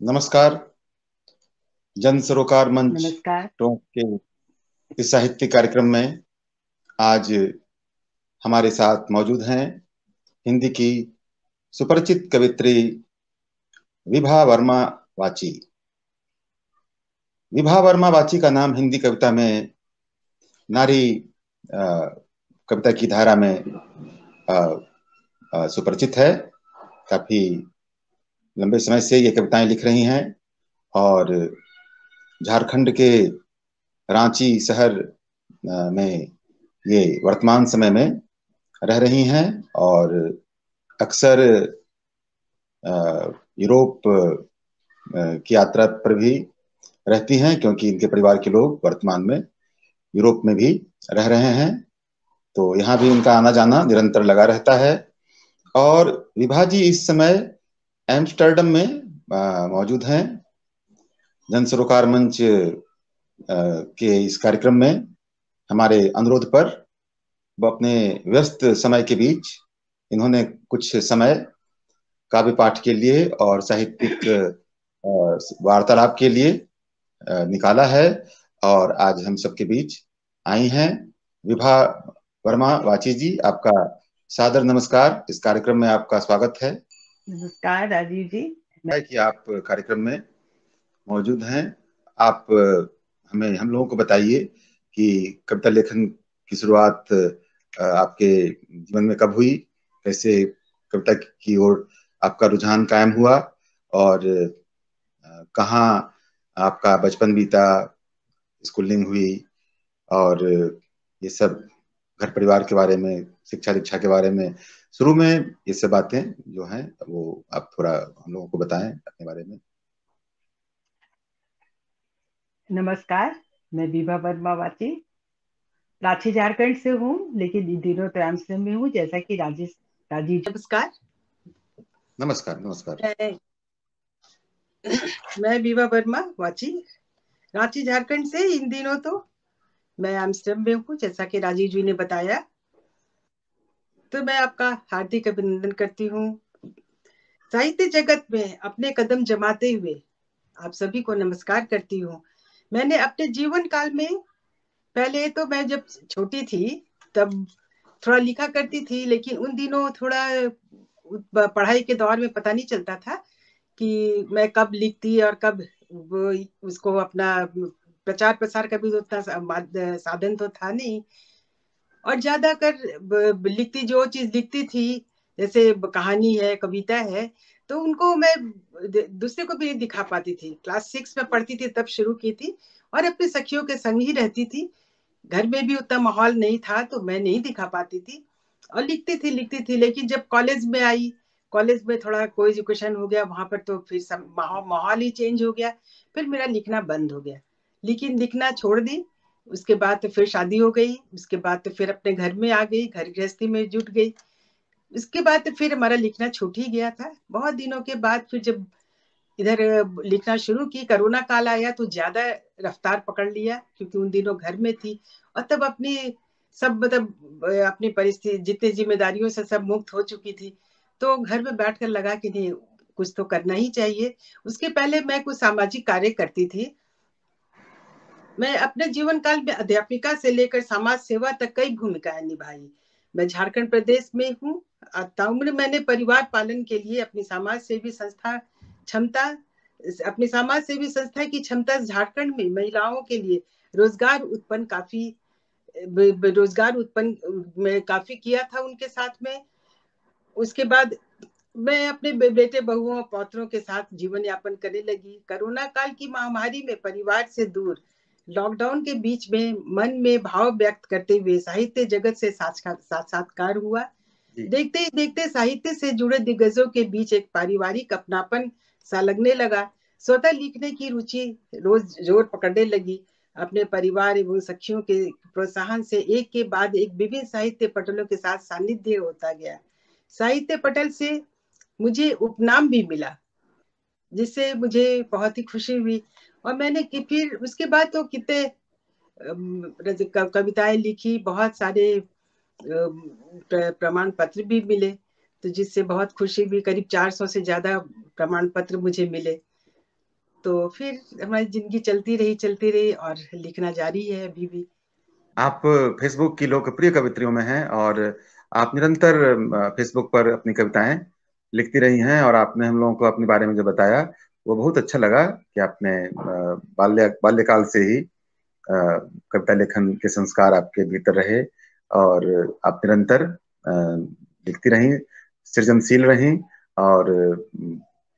नमस्कार। जन सरोकार मंच नमस्कार। के इस साहित्य कार्यक्रम में आज हमारे साथ मौजूद हैं हिंदी की सुपरिचित कवित्री विभा वर्मा वाची। विभा वर्मा वाची का नाम हिंदी कविता में नारी कविता की धारा में सुपरिचित है। काफ़ी लंबे समय से ये कविताएँ लिख रही हैं और झारखंड के रांची शहर में ये वर्तमान समय में रह रही हैं और अक्सर यूरोप की यात्रा पर भी रहती हैं क्योंकि इनके परिवार के लोग वर्तमान में यूरोप में भी रह रहे हैं। तो यहाँ भी उनका आना जाना निरंतर लगा रहता है और विभाजी इस समय एम्स्टर्डम में मौजूद हैं। जन सरोकार मंच के इस कार्यक्रम में हमारे अनुरोध पर वो अपने व्यस्त समय के बीच इन्होंने कुछ समय काव्य पाठ के लिए और साहित्यिक वार्तालाप के लिए निकाला है और आज हम सबके बीच आई हैं। विभा वर्मा वाची जी, आपका सादर नमस्कार। इस कार्यक्रम में आपका स्वागत है। नमस्कार राजीव जी। कि आप कार्यक्रम में मौजूद हैं। आप, हमें, हम लोगों को बताइए कि कविता लेखन की शुरुआत आपके जीवन में कब हुई? कैसे कविता की ओर आपका रुझान कायम हुआ? और कहाँ आपका बचपन बीता स्कूलिंग हुई? और ये सब घर परिवार के बारे में, शिक्षा दीक्षा के बारे में शुरू में ये सब बातें जो हैं वो आप थोड़ा हम लोगों को बताएँ अपने बारे में। नमस्कार मैं विभा वर्मा वाची रांची झारखंड से हूँ लेकिन इन दिनों तो में हूँ जैसा कि राजेश राजीव नमस्कार। नमस्कार नमस्कार। मैं विभा वर्मा वाची रांची झारखंड से इन दिनों तो मैं एम्स्टर्डम में हूँ जैसा कि राजीव जी ने बताया। तो मैं आपका हार्दिक अभिनंदन करती हूँ। साहित्य जगत में अपने कदम जमाते हुए आप सभी को नमस्कार करती हूँ। मैंने अपने जीवन काल में, पहले तो मैं जब छोटी थी, तब थोड़ा लिखा करती थी, लेकिन उन दिनों थोड़ा पढ़ाई के दौर में पता नहीं चलता था कि मैं कब लिखती और कब उसको अपना प्रचार प्रसार का भी उतना साधन तो था नहीं। और ज़्यादातर लिखती, जो चीज़ लिखती थी, जैसे कहानी है, कविता है तो उनको मैं दूसरे को भी दिखा पाती थी। क्लास सिक्स में पढ़ती थी, तब शुरू की थी और अपने सखियों के संग ही रहती थी। घर में भी उतना माहौल नहीं था तो मैं नहीं दिखा पाती थी। और लिखती थी लिखती थी, लेकिन जब कॉलेज में आई, कॉलेज में थोड़ा कोई एजुकेशन हो गया, वहाँ पर तो फिर माहौल ही चेंज हो गया, फिर मेरा लिखना बंद हो गया। लेकिन लिखना छोड़ दी उसके बाद तो फिर शादी हो गई, उसके बाद तो फिर अपने घर में आ गई, घर गृहस्थी में जुट गई। उसके बाद तो फिर हमारा लिखना छूट ही गया था। बहुत दिनों के बाद फिर जब इधर लिखना शुरू की, कोरोना काल आया तो ज़्यादा रफ्तार पकड़ लिया, क्योंकि उन दिनों घर में थी। और तब अपनी, सब मतलब अपनी परिस्थिति, जितनी जिम्मेदारियों से सब मुक्त हो चुकी थी तो घर में बैठकर लगा कि नहीं, कुछ तो करना ही चाहिए। उसके पहले मैं कुछ सामाजिक कार्य करती थी मैं अपने जीवन काल में अध्यापिका से लेकर समाज सेवा तक कई भूमिकाएँ निभाई। मैं झारखंड प्रदेश में हूँ। ताउम्र मैंने परिवार पालन के लिए अपनी समाज सेवी संस्था क्षमता, अपनी समाज सेवी संस्था की क्षमता झारखंड में महिलाओं के लिए रोज़गार उत्पन्न काफ़ी रोज़गार उत्पन्न, में काफ़ी किया था उनके साथ में। उसके बाद मैं अपने बेटे बहुओं पौत्रों के साथ जीवन यापन करने लगी। कोरोना काल की महामारी में परिवार से दूर लॉकडाउन के बीच में मन में भाव व्यक्त करते हुए साहित्य जगत से साक्षात्कार हुआ। देखते ही देखते साहित्य से जुड़े दिग्गजों के बीच एक पारिवारिक अपनापन सा लगने लगा। स्वतः लिखने की रुचि रोज ज़ोर पकड़ने लगी। अपने परिवार एवं सखियों के प्रोत्साहन से एक के बाद एक विभिन्न साहित्य पटलों के साथ सानिध्य होता गया। साहित्य पटल से मुझे उपनाम भी मिला जिससे मुझे बहुत ही खुशी हुई। और मैंने कि, फिर उसके बाद तो कितने कविताएँ लिखी, बहुत सारे प्रमाण पत्र भी मिले तो जिससे बहुत खुशी भी, करीब 400 से ज़्यादा प्रमाण पत्र मुझे मिले। तो फिर हमारी ज़िंदगी चलती रही चलती रही और लिखना जारी है अभी भी। आप फेसबुक की लोकप्रिय कवित्रियों में हैं और आप निरंतर फेसबुक पर अपनी कविताएँ लिखती रही हैं और आपने हम लोगों को अपने बारे में जो बताया वो बहुत अच्छा लगा कि आपने बाल्य, बाल्यकाल से ही कविता लेखन के संस्कार आपके भीतर रहे और आप निरंतर लिखती रही, सृजनशील रही और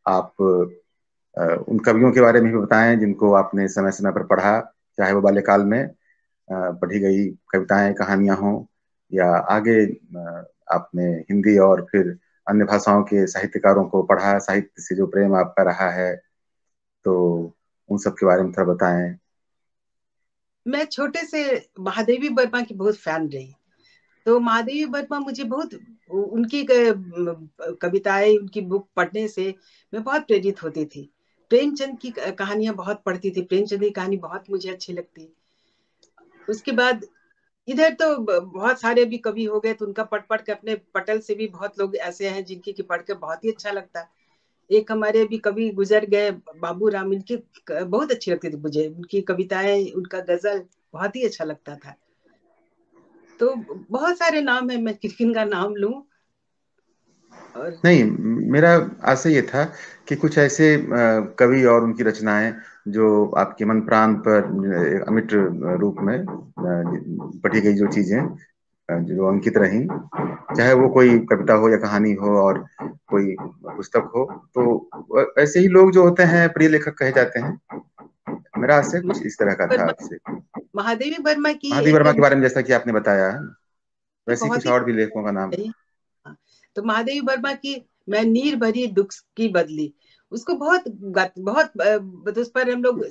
आप उन कवियों के बारे में भी बताएँ जिनको आपने समय समय पर पढ़ा, चाहे वो बाल्यकाल में पढ़ी गई कविताएँ, कहानियाँ हों या आगे आपने हिंदी और फिर अन्य भाषाओं के साहित्यकारों को पढ़ा, साहित्य से जो प्रेम आपका रहा है तो उन सब के बारे में थोड़ा बताएँ। मैं छोटे से महादेवी वर्मा की बहुत फ़ैन रही। तो महादेवी वर्मा मुझे बहुत उनकी कविताएँ, उनकी बुक पढ़ने से मैं बहुत प्रेरित होती थी। प्रेमचंद की, कहानियाँ बहुत पढ़ती थी। प्रेमचंद की कहानी बहुत मुझे अच्छी लगती। उसके बाद इधर तो बहुत सारे भी कवि हो गए तो उनका पढ़ पढ़ के अपने पटल से भी बहुत लोग ऐसे हैं जिनकी की पढ़ के बहुत ही अच्छा लगता है। एक हमारे भी कवि गुजर गए, बाबू राम, इनकी बहुत अच्छी लगती थी मुझे। उनकी कविताएँ, उनका गज़ल बहुत ही अच्छा लगता था। तो बहुत सारे नाम है, मैं किन का नाम लू? और... नहीं, मेरा आशा ये था कि कुछ ऐसे कवि और उनकी रचनाएँ जो आपके मन प्राण पर अमिट रूप में पढ़ी गई जो चीज़ें जो अंकित रही चाहे वो कोई कविता हो या कहानी हो और कोई पुस्तक हो तो ऐसे ही लोग जो होते हैं प्रिय लेखक कहे जाते हैं। मेरा आशय कुछ इस तरह का था आपसे। महादेवी वर्मा की महादेवी वर्मा के बारे में जैसा कि आपने बताया वैसे कुछ और भी लेखकों का नाम। हाँ, तो महादेवी वर्मा की मैं नीर भरी दुख की बदली। उसको बहुत बहुत उस पर हम लोग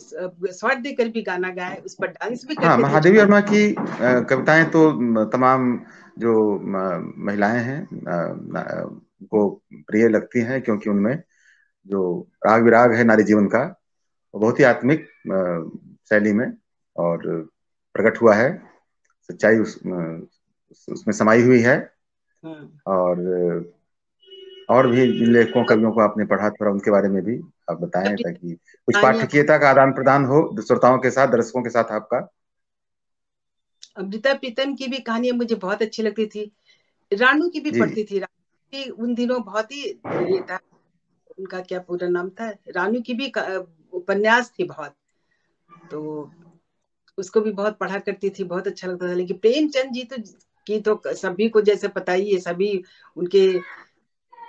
स्वर देकर भी गाना गाए उस पर डांस भी हाँ महादेवी वर्मा की कविताएँ तो तमाम जो महिलाएँ हैं को प्रिय लगती हैं क्योंकि उनमें जो राग विराग है नारी जीवन का वो बहुत ही आत्मिक शैली में और प्रकट हुआ है सच्चाई उस उसमें समाई हुई है हाँ। और और भी जिन लेखकों कवियों को आपने पढ़ा थोड़ा उनके बारे में भी आप बताएँ ताकि कुछ पाठकीयता का आदान प्रदान हो श्रोताओं के साथ दर्शकों के साथ आपका। अमृता प्रीतम की भी कहानियाँ मुझे बहुत अच्छी लगती थी। रानू की भी पढ़ती थी। रानू उन दिनों बहुत ही ये था। उनका क्या पूरा नाम था? रानू की भी उपन्यास थी बहुत। तो उसको भी बहुत पढ़ा करती थी बहुत अच्छा लगता था। लेकिन प्रेमचंद जी तो की तो सभी को जैसे पता ही है सभी उनके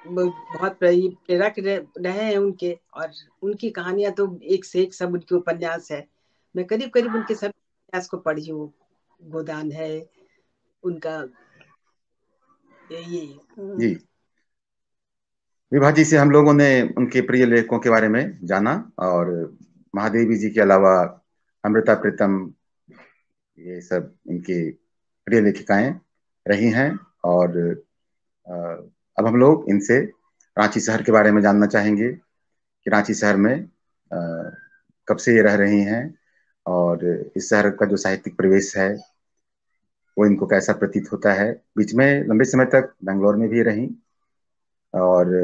बहुत प्रेरक रहे हैं उनके और उनकी कहानियाँ तो एक से एक सब उनके उपन्यास है। मैं करीब करीब उनके सब उपन्यास को पढ़ी हूँ। गोदान है, उनका ये जी। विभा जी से हम लोगों ने उनके प्रिय लेखकों के बारे में जाना और महादेवी जी के अलावा अमृता प्रीतम, ये सब इनकी प्रिय लेखिकाएँ रही हैं और अब हम लोग इनसे रांची शहर के बारे में जानना चाहेंगे कि रांची शहर में आ, कब से ये रह रही हैं और इस शहर का जो साहित्यिक परिवेश है वो इनको कैसा प्रतीत होता है। बीच में लंबे समय तक बेंगलोर में भी रही और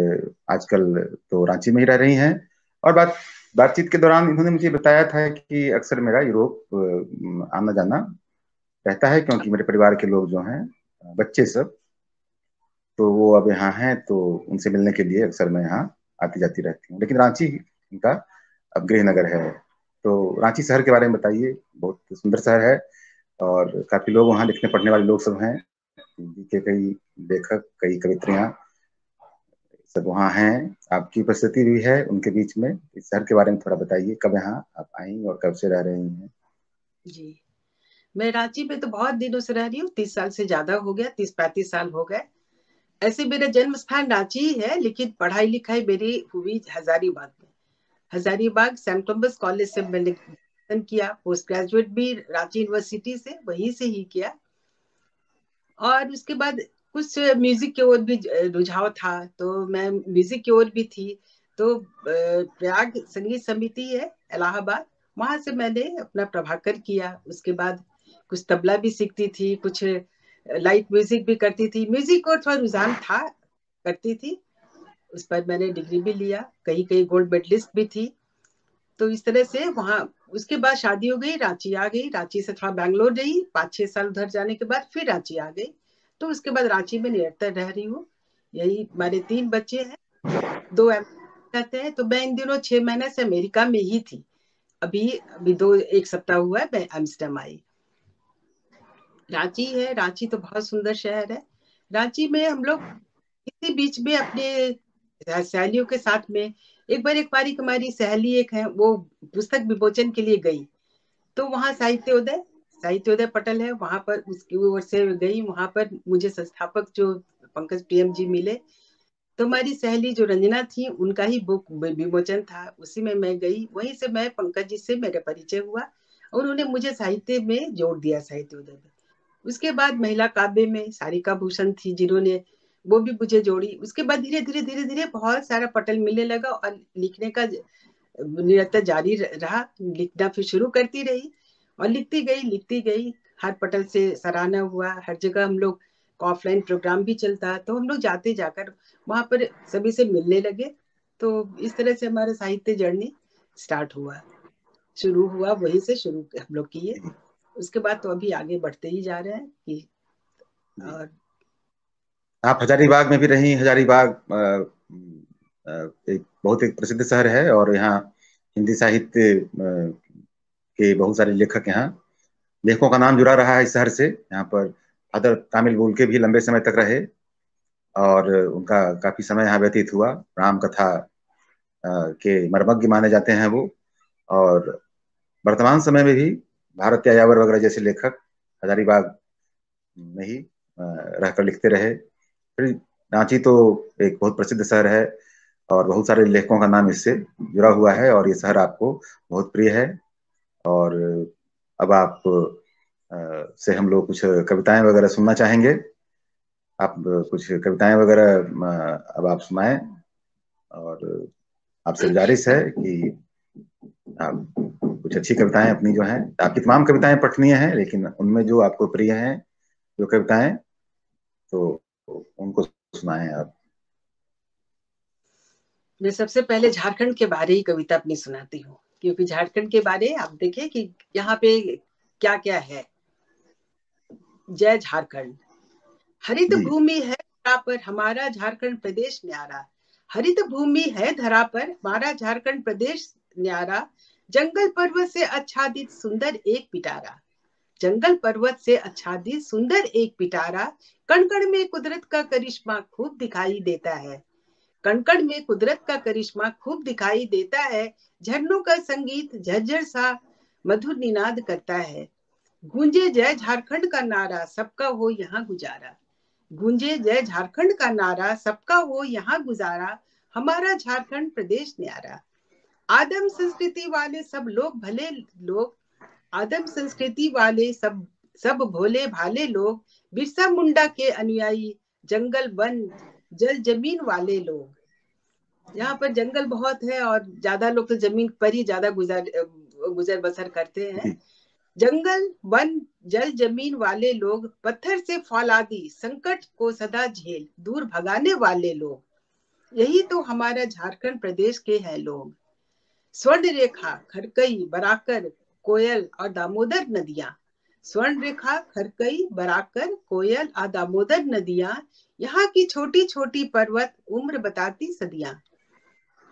आजकल तो रांची में ही रह रही हैं। और बात बातचीत के दौरान इन्होंने मुझे बताया था कि अक्सर मेरा यूरोप आना जाना रहता है क्योंकि मेरे परिवार के लोग जो हैं बच्चे सब तो वो अब यहाँ हैं तो उनसे मिलने के लिए अक्सर मैं यहाँ आती जाती रहती हूँ। लेकिन रांची इनका अब गृह नगर है। तो रांची शहर के बारे में बताइए, बहुत सुंदर शहर है और काफ़ी लोग वहाँ लिखने पढ़ने वाले लोग सब हैं। हिंदी के कई लेखक, कई कवित्रियाँ सब वहाँ हैं। आपकी उपस्थिति भी है उनके बीच में। इस शहर के बारे में थोड़ा बताइए, कब यहाँ आप आई और कब से रह रही हैं? जी। मैं रांची में तो बहुत दिनों से रह रही हूँ, तीस साल से ज़्यादा हो गया, तीस पैंतीस साल हो गए। ऐसे मेरा जन्म स्थान रांची ही लेकिन पढ़ाई लिखाई मेरी हुई हजारीबाग में। हजारीबाग सेंट कॉलेज से मैंने किया पोस्ट ग्रेजुएट भी रांची यूनिवर्सिटी से, वहीं से ही किया। और उसके बाद कुछ म्यूज़िक की ओर भी रुझाव था तो मैं म्यूज़िक की ओर भी थी। तो प्रयाग संगीत समिति है, इलाहाबाद, वहाँ से मैंने अपना प्रभाकर किया। उसके बाद कुछ तबला भी सीखती थी, कुछ लाइट म्यूज़िक भी करती थी। म्यूज़िक को थोड़ा रुझान था, करती थी। उस पर मैंने डिग्री भी लिया कहीं कहीं गोल्ड मेडलिस्ट भी थी। तो इस तरह से वहाँ, उसके बाद शादी हो गई, रांची आ गई। रांची से थोड़ा बैंगलोर रही पाँच छह साल उधर जाने के बाद फिर रांची आ गई। तो उसके बाद रांची में निरंतर रह रही हूँ। यही हमारे तीन बच्चे हैं। दो कहते हैं तो मैं इन दिनों छह महीने से अमेरिका में ही थी। अभी अभी दो, एक सप्ताह हुआ है, मैं एम्स्टर्डम आई। रांची है, रांची तो बहुत सुंदर शहर है। रांची में हम लोग इसी बीच में अपने सहेलियों के साथ में एक बार एक बारी हमारी सहेली एक है, वो पुस्तक विमोचन के लिए गई। तो वहाँ साहित्योदय साहित्योदय पटल है, वहाँ पर उसकी ओर से गई, वहाँ पर मुझे संस्थापक जो पंकज प्रियम जी मिले। तो हमारी सहेली जो रंजना थी, उनका ही बुक विमोचन था, उसी में मैं गई। वहीं से मैं, पंकज जी से मेरा परिचय हुआ और उन्होंने मुझे साहित्य में जोड़ दिया, साहित्योदय में। उसके बाद महिला काव्य में सारिका भूषण थी जिन्होंने वो भी मुझे जोड़ी। उसके बाद धीरे धीरे धीरे धीरे बहुत सारा पटल मिलने लगा और लिखने का निरंतर जारी रहा। लिखना फिर शुरू करती रही और लिखती गई लिखती गई। हर पटल से सराहना हुआ। हर जगह हम लोग ऑफलाइन प्रोग्राम भी चलता तो हम लोग जाते जाकर वहाँ पर सभी से मिलने लगे। तो इस तरह से हमारा साहित्य जर्नी स्टार्ट हुआ। शुरू हुआ, वही से शुरू हम लोग किए। उसके बाद तो अभी आगे बढ़ते ही जा रहे हैं कि और आप हजारीबाग में भी रही हजारीबाग एक बहुत एक प्रसिद्ध शहर है और यहाँ हिंदी साहित्य के बहुत सारे लेखक यहाँ लेखकों का नाम जुड़ा रहा है इस शहर से। यहाँ पर फादर कामिल बोल के भी लंबे समय तक रहे और उनका काफ़ी समय यहाँ व्यतीत हुआ। राम कथा के मर्मज्ञ माने जाते हैं वो। और वर्तमान समय में भी भारत यायावर वगैरह जैसे लेखक हजारीबाग में ही रहकर लिखते रहे। फिर रांची तो एक बहुत प्रसिद्ध शहर है और बहुत सारे लेखकों का नाम इससे जुड़ा हुआ है और ये शहर आपको बहुत प्रिय है। और अब आप से हम लोग कुछ कविताएँ वगैरह सुनना चाहेंगे। आप कुछ कविताएँ वगैरह अब आप सुनाएँ। और आपसे गुजारिश है कि आप कुछ अच्छी कविताएँ अपनी जो है आपकी तमाम कविताएँ पठनीय हैं लेकिन उनमें जो आपको प्रिय हैं जो कविताएँ तो उनको सुनाएँ आप। मैं सबसे पहले झारखंड के बारे ही कविता अपनी सुनाती हूँ क्योंकि झारखंड के बारे आप देखें कि यहाँ पे क्या क्या है। जय झारखंड। हरित भूमि है धरा पर हमारा झारखंड प्रदेश न्यारा। हरित भूमि है धरा पर हमारा झारखंड प्रदेश न्यारा, जंगल पर्वत से आच्छादित सुंदर एक पिटारा। जंगल पर्वत से आच्छादित सुंदर एक पिटारा कणकण में कुदरत का करिश्मा खूब दिखाई देता है। कणकण में कुदरत का करिश्मा खूब दिखाई देता है। झरनों का संगीत झरझर सा मधुर निनाद करता है। गूंजे जय झारखंड का नारा, सबका हो यहाँ गुजारा। गूंजे जय झारखंड का नारा, सबका हो यहाँ गुजारा। हमारा झारखंड प्रदेश न्यारा। आदम संस्कृति वाले सब लोग भले लोग आदम संस्कृति वाले सब सब भोले भाले लोग बिरसा मुंडा के अनुयायी जंगल वन जल ज़मीन वाले लोग। यहाँ पर जंगल बहुत है और ज़्यादा लोग तो ज़मीन पर ही ज़्यादा गुजर गुजर बसर करते हैं। जंगल वन जल ज़मीन वाले लोग पत्थर से फौलादी संकट को सदा झेल दूर भगाने वाले लोग। यही तो हमारा झारखंड प्रदेश के हैं लोग। स्वर्ण रेखा खरकई, बराकर, कोयल और दामोदर नदियाँ। स्वर्ण रेखा खरकई, बराकर, कोयल और दामोदर नदियाँ। यहाँ की छोटी छोटी पर्वत उम्र बताती सदियाँ।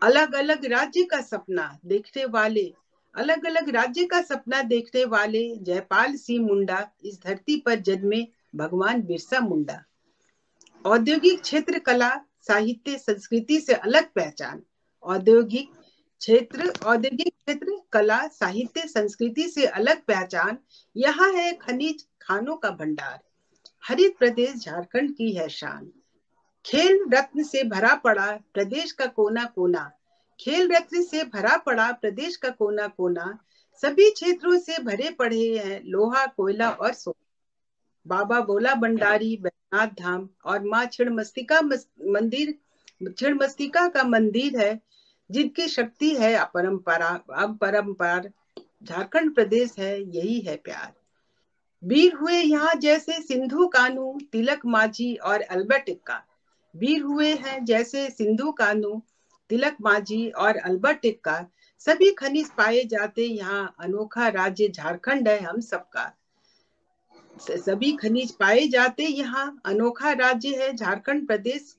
अलग अलग राज्य का सपना देखने वाले अलग अलग राज्य का सपना देखने वाले जयपाल सिंह मुंडा इस धरती पर जन्मे भगवान बिरसा मुंडा। औद्योगिक क्षेत्र कला, साहित्य, संस्कृति से अलग पहचान, औद्योगिक क्षेत्र औद्योगिक क्षेत्र, कला, साहित्य, संस्कृति से अलग पहचान यहाँ है खनिज खानों का भंडार। हरित प्रदेश झारखंड की है शान। खेल रत्न से भरा पड़ा प्रदेश का कोना कोना। खेल रत्न से भरा पड़ा प्रदेश का कोना कोना। सभी क्षेत्रों से भरे पड़े हैं लोहा, कोयला और सोना बाबा बोला भंडारी बैनाथ धाम और माँ छिड़ छिड़मस्तिका मंदिर छिड़मस्तिका का मंदिर है। जिनकी शक्ति है अपरंपरा अब परंपर झारखंड प्रदेश है, यही है प्यार। वीर हुए यहाँ जैसे सिंधु कानू, तिलक माझी और अल्बर्ट इक्का। वीर हुए हैं जैसे सिंधु कानू, तिलक माझी और अल्बर्ट का सभी खनिज पाए जाते यहाँ, अनोखा राज्य झारखंड है हम सबका। सभी खनिज पाए जाते यहाँ, अनोखा राज्य है झारखंड प्रदेश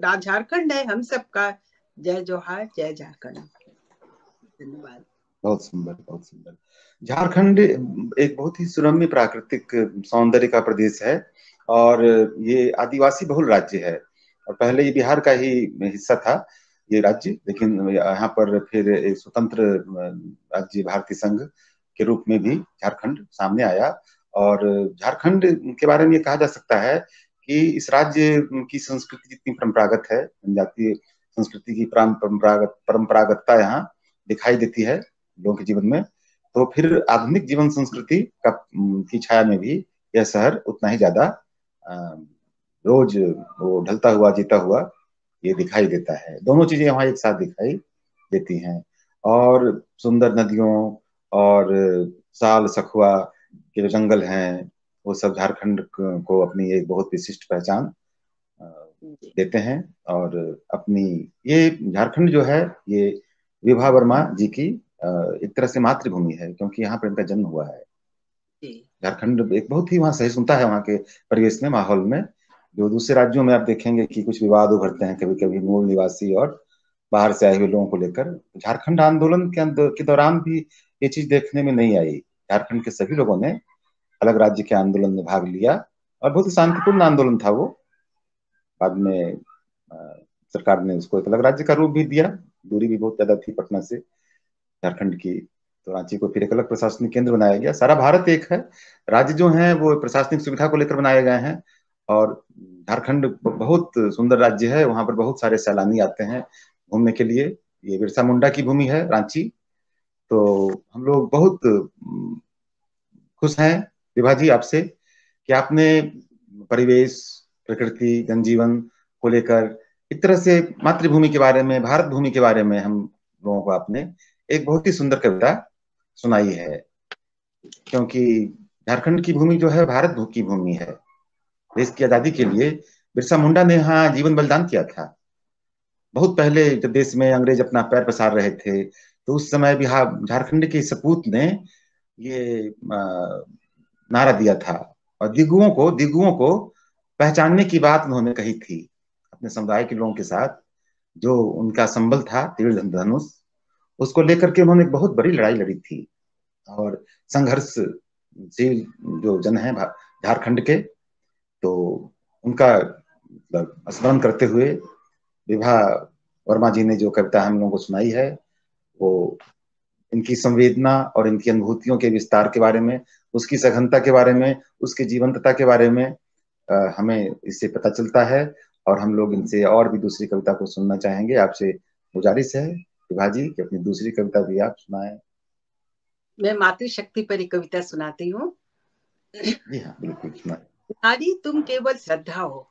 झारखंड है हम सबका। जय जोहार, जय झारखंड। धन्यवाद। बहुत सुंदर बहुत सुंदर। झारखंड एक बहुत ही सुरम्य प्राकृतिक सौंदर्य का प्रदेश है और ये आदिवासी बहुल राज्य है। और पहले ये बिहार का ही हिस्सा था, ये राज्य, लेकिन यहाँ पर फिर एक स्वतंत्र राज्य भारतीय संघ के रूप में भी झारखंड सामने आया। और झारखंड के बारे में ये कहा जा सकता है कि इस राज्य की संस्कृति जितनी परंपरागत है, जनजातीय संस्कृति की परंपरागत परंपरागतता यहाँ दिखाई देती है लोगों के जीवन में तो फिर आधुनिक जीवन संस्कृति का की छाया में भी यह शहर उतना ही ज़्यादा रोज वो ढलता हुआ, जीता हुआ ये दिखाई देता है। दोनों चीज़ें वहाँ एक साथ दिखाई देती हैं। और सुंदर नदियों और साल सखुआ के जो जंगल हैं, वो सब झारखंड को अपनी एक बहुत विशिष्ट पहचान देते हैं और अपनी ये झारखंड जो है ये विभा वर्मा जी की एक तरह से मातृभूमि है क्योंकि यहाँ पर इनका जन्म हुआ है। झारखंड एक बहुत ही वहाँ सुनता है वहाँ के परिवेश में माहौल में। जो दूसरे राज्यों में आप देखेंगे कि कुछ विवाद उभरते हैं कभी कभी मूल निवासी और बाहर से आए हुए लोगों को लेकर झारखंड आंदोलन के, के दौरान भी ये चीज़ देखने में नहीं आई। झारखंड के सभी लोगों ने अलग राज्य के आंदोलन में भाग लिया और बहुत ही शांतिपूर्ण आंदोलन था वो। बाद में सरकार ने उसको एक अलग राज्य का रूप भी दिया। दूरी भी बहुत ज़्यादा थी पटना से, झारखंड की। तो रांची को फिर एक अलग प्रशासनिक केंद्र बनाया गया। सारा भारत एक है। राज्य जो है, वो प्रशासनिक सुविधा को लेकर बनाए गए हैं और झारखंड बहुत सुंदर राज्य है। वहाँ पर बहुत सारे सैलानी आते हैं घूमने के लिए। ये बिरसा मुंडा की भूमि है, रांची। तो हम लोग बहुत खुश हैं। विभा जी आपसे कि आपने परिवेश प्रकृति, जनजीवन को लेकर एक तरह से मातृभूमि के बारे में भारत भूमि के बारे में हम लोगों को आपने एक बहुत ही सुंदर कविता सुनाई है। क्योंकि झारखंड की भूमि जो है, भारत की भूमि है। देश की आज़ादी के लिए बिरसा मुंडा ने यहाँ जीवन बलिदान किया था। बहुत पहले जब देश में अंग्रेज़ अपना पैर पसार रहे थे तो उस समय बिहार झारखंड के सपूत ने ये नारा दिया था। और दिगुओं को दिगुओं को पहचानने की बात उन्होंने कही थी अपने समुदाय के लोगों के साथ, जो उनका संबल था तीर धनुष। उसको लेकर के उन्होंने एक बहुत बड़ी लड़ाई लड़ी थी। और संघर्षशील जो जन है झारखंड के तो उनका मतलब स्मरण करते हुए विभा वर्मा जी ने जो कविता हम लोगों को सुनाई है, वो इनकी संवेदना और इनकी अनुभूतियों के विस्तार के बारे में, उसकी सघनता के बारे में, उसकी जीवंतता के बारे में हमें इससे पता चलता है और हम लोग इनसे और भी दूसरी कविता को सुनना चाहेंगे। आपसे गुजारिश है विभा जी कि अपनी दूसरी कविता भी आप सुनाए। मैं मातृशक्ति पर एक कविता सुनाती हूँ। जी हाँ बिल्कुल सुनाए। नारी तुम केवल श्रद्धा हो।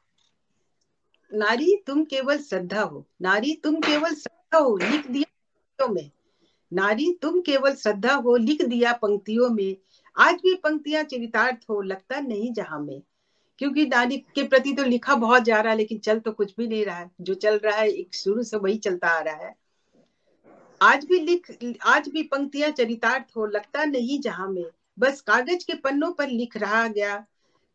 नारी तुम केवल श्रद्धा हो। नारी तुम केवल श्रद्धा हो लिख दिया पंक्तियों में। नारी तुम केवल श्रद्धा हो लिख दिया पंक्तियों में। आज भी पंक्तियाँ चरितार्थ हो लगता नहीं जहाँ में। क्योंकि नारी के प्रति तो लिखा बहुत जा रहा है, लेकिन चल तो कुछ भी नहीं रहा है। जो चल रहा है, एक शुरू से वही चलता आ रहा है। आज भी लिख, आज भी पंक्तियाँ चरितार्थ हो, लगता नहीं जहाँ में। बस कागज़ के पन्नों पर लिख रहा गया।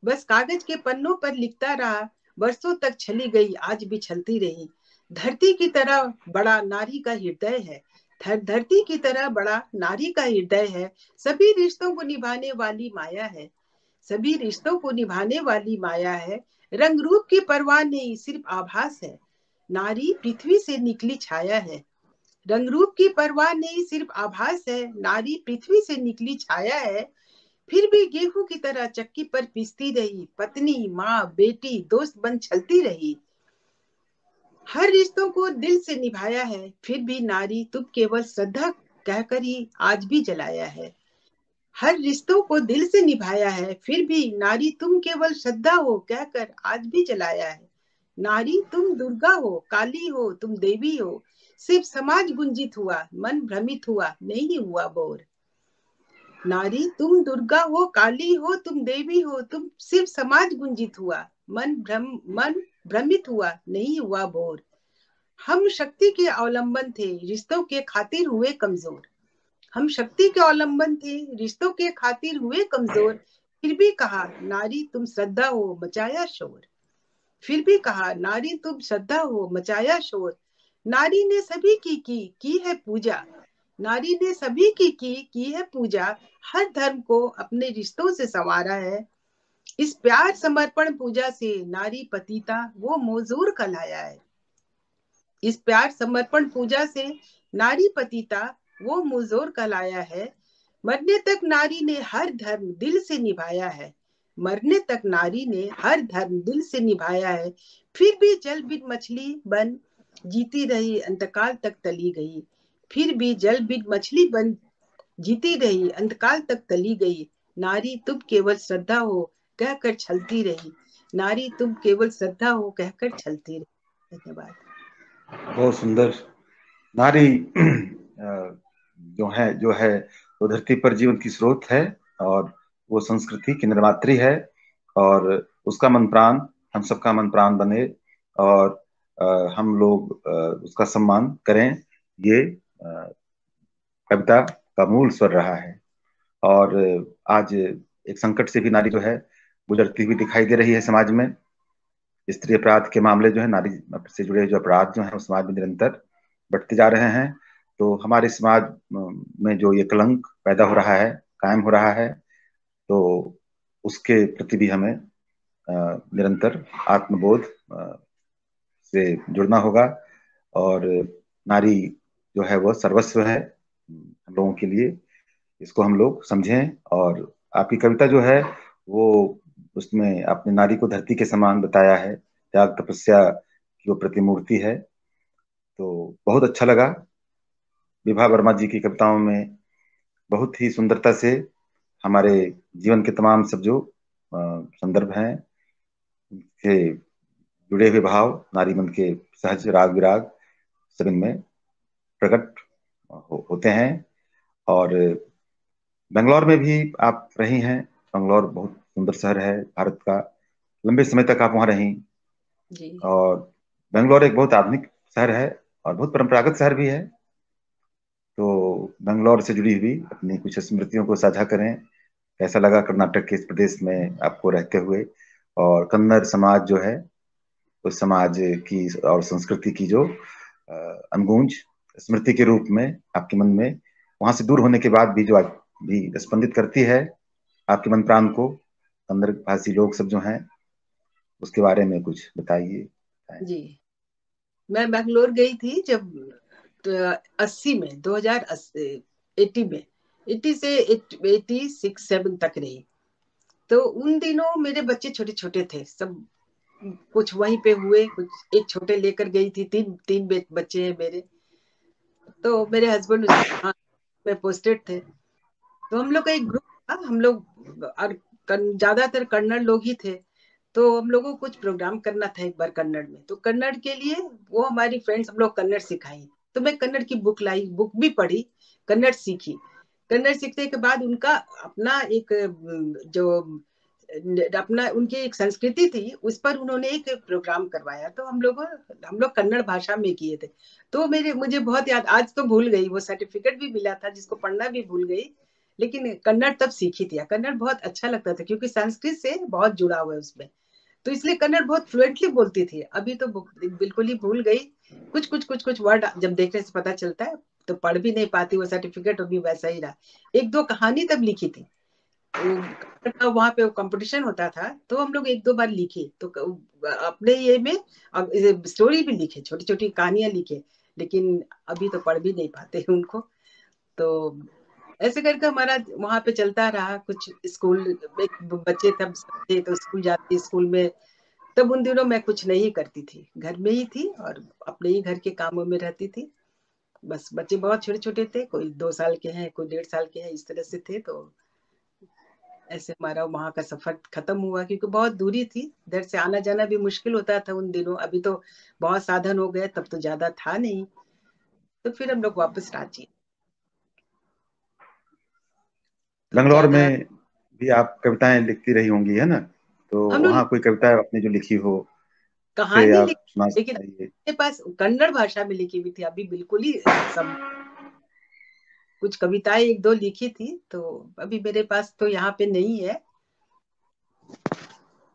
बस कागज़ के पन्नों पर लिखता रहा। बरसों तक छली गई, आज भी छलती रही। धरती की तरह बड़ा नारी का हृदय है। धरती की तरह बड़ा नारी का हृदय है। सभी रिश्तों को निभाने वाली माया है। सभी रिश्तों को निभाने वाली माया है। रंग रूप की परवाह नहीं, सिर्फ़ आभास है। नारी पृथ्वी से निकली छाया है। रंग रूप की परवाह नहीं, सिर्फ़ आभास है। नारी पृथ्वी से निकली छाया है। फिर भी गेहूँ की तरह चक्की पर पीसती रही। पत्नी, माँ, बेटी, दोस्त बन चलती रही। हर रिश्तों को दिल से निभाया है। फिर भी नारी तुम केवल श्रद्धा कहकर ही आज भी जलाया है। हर रिश्तों को दिल से निभाया है, फिर भी नारी तुम केवल श्रद्धा हो कहकर आज भी जलाया है। नारी तुम दुर्गा हो, काली हो, तुम देवी हो, सिर्फ़ समाज गुंजित हुआ, मन भ्रमित हुआ, नहीं हुआ बोर। नारी तुम दुर्गा हो, काली हो, तुम देवी हो, तुम सिर्फ़ समाज गुंजित हुआ, मन भ्रम, मन भ्रमित हुआ, नहीं हुआ बोर। हम शक्ति के अवलंबन थे, रिश्तों के खातिर हुए कमज़ोर। हम शक्ति के अवलंबन थे, रिश्तों के खातिर हुए कमज़ोर। फिर भी कहा, नारी, तुम श्रद्धा हो, मचाया शोर। फिर भी कहा, नारी, तुम श्रद्धा हो, मचाया शोर। नारी ने सभी की की की है पूजा। नारी ने सभी की की की है पूजा। हर धर्म को अपने रिश्तों से संवारा है। इस प्यार समर्पण पूजा से नारी पतिता, वो मोजूर कहलाया है। इस प्यार समर्पण पूजा से नारी पतिता वो मुजोर कहलाया है। मरने तक नारी ने हर धर्म दिल से निभाया है। मरने तक नारी ने हर धर्म दिल से निभाया है। फिर भी जल बिन मछली बन जीती रही, अंतकाल तक तली गई। फिर भी जल बिन मछली बन जीती रही, अंतकाल तक तली गई। नारी तुम केवल श्रद्धा हो, कहकर छलती रही। नारी तुम केवल श्रद्धा हो, कहकर छलती रही। धन्यवाद। बहुत सुंदर। नारी जो है जो है वो धरती पर जीवन की स्रोत है और वो संस्कृति की निर्मात्री है और उसका मन प्राण हम सबका मन प्राण बने और आ, हम लोग आ, उसका सम्मान करें। ये कविता का मूल स्वर रहा है और आज एक संकट से भी नारी जो है गुजरती हुई दिखाई दे रही है समाज में। स्त्री अपराध के मामले जो है नारी से जुड़े जो अपराध जो है समाज में निरंतर बढ़ते जा रहे हैं। तो हमारे समाज में जो ये कलंक पैदा हो रहा है, कायम हो रहा है तो उसके प्रति भी हमें निरंतर आत्मबोध से जुड़ना होगा और नारी जो है वह सर्वस्व है, हम लोगों के लिए। इसको हम लोग समझें और आपकी कविता जो है, वो उसमें आपने नारी को धरती के समान बताया है, त्याग तपस्या की वो प्रतिमूर्ति है। तो बहुत अच्छा लगा। विभा वर्मा जी की कविताओं में बहुत ही सुंदरता से हमारे जीवन के तमाम सब जो संदर्भ हैं के जुड़े हुए भाव नारी मन के सहज राग विराग सभी में प्रकट हो, होते हैं। और बेंगलोर में भी आप रही हैं बेंगलोर बहुत सुंदर शहर है भारत का। लंबे समय तक आप वहाँ रही। जी। और बेंगलोर एक बहुत आधुनिक शहर है और बहुत परंपरागत शहर भी है। तो बेंगलोर से जुड़ी हुई अपनी कुछ स्मृतियों को साझा करें। कैसा लगा कर्नाटक के इस प्रदेश में आपको रहते हुए। और कन्नड़ समाज जो है, उस समाज की और संस्कृति की जो अनगूंज स्मृति के रूप में आपके मन में, वहाँ से दूर होने के बाद भी जो आज भी स्पंदित करती है आपके मन प्राण को, कन्नड़ भाषी लोग सब जो हैं, उसके बारे में कुछ बताइए। जी। मैं बेंगलोर गई थी जब अस्सी में, दो हज़ार एटी में एटी से एटी सिक्स, सेवन तक रही। तो उन दिनों मेरे बच्चे छोटे छोटे थे, सब कुछ वहीं पे हुए, कुछ एक छोटे लेकर गई थी, तीन तीन बच्चे हैं मेरे। तो मेरे हस्बैंड में पोस्टेड थे। तो हम लोग का एक ग्रुप था, हम लोग और ज़्यादातर कन्नड़ लोग ही थे। तो हम लोगों को कुछ प्रोग्राम करना था एक बार कन्नड़ में। तो कन्नड़ के लिए वो हमारी फ्रेंड्स हम लोग कन्नड़ सिखाई। तो मैं कन्नड़ की बुक लाई बुक भी पढ़ी, कन्नड़ सीखी। कन्नड़ सीखने के बाद उनका अपना एक, जो, अपना उनकी एक संस्कृति थी, उस पर उन्होंने एक प्रोग्राम करवाया। तो हम लोग हम लोग कन्नड़ भाषा में किए थे। तो मेरे, मुझे बहुत याद, आज तो भूल गई, वो सर्टिफिकेट भी मिला था, जिसको पढ़ना भी भूल गई, लेकिन कन्नड़ तब सीखी थी। कन्नड़ बहुत अच्छा लगता था, क्योंकि संस्कृत से बहुत जुड़ा हुआ है उसमें। तो इसलिए कन्नड़ बहुत फ्लुएंटली बोलती थी। अभी तो बिल्कुल ही भूल गई। कुछ कुछ कुछ कुछ वर्ड जब देखने से पता चलता है तो पढ़ भी नहीं पाती, वो सर्टिफिकेट भी वैसा ही रहा। एक दो कहानी तब लिखी थी। वहाँ पे कंपटीशन होता था तो हम लोग एक दो बार लिखे। तो अपने ये में स्टोरी भी लिखे छोटी छोटी कहानियाँ लिखे, लेकिन अभी तो पढ़ भी नहीं पाते उनको। तो ऐसे करके हमारा वहाँ पे चलता रहा, कुछ स्कूल एक बच्चे थे तो स्कूल जाते, स्कूल में तब उन दिनों मैं कुछ नहीं करती थी। घर में ही थी और अपने ही घर के कामों में रहती थी। बस बच्चे बहुत छोटे छोटे थे कोई दो साल के हैं कोई डेढ़ साल के हैं इस तरह से थे तो ऐसे हमारा वहाँ का सफ़र खत्म हुआ क्योंकि बहुत दूरी थी। इधर से आना जाना भी मुश्किल होता था उन दिनों। अभी तो बहुत साधन हो गए तब तो ज़्यादा था नहीं। तो फिर हम लोग वापस रांची। बंगलौर में भी आप कविताएँ लिखती रही होंगी है ना? तो वहाँ कोई कविता आपने जो लिखी हो कहानी लेकिन मेरे पास कन्नड़ भाषा में लिखी हुई थी अभी बिल्कुल ही सब कुछ कविताएँ एक दो लिखी थी तो अभी मेरे पास तो यहाँ पे नहीं है।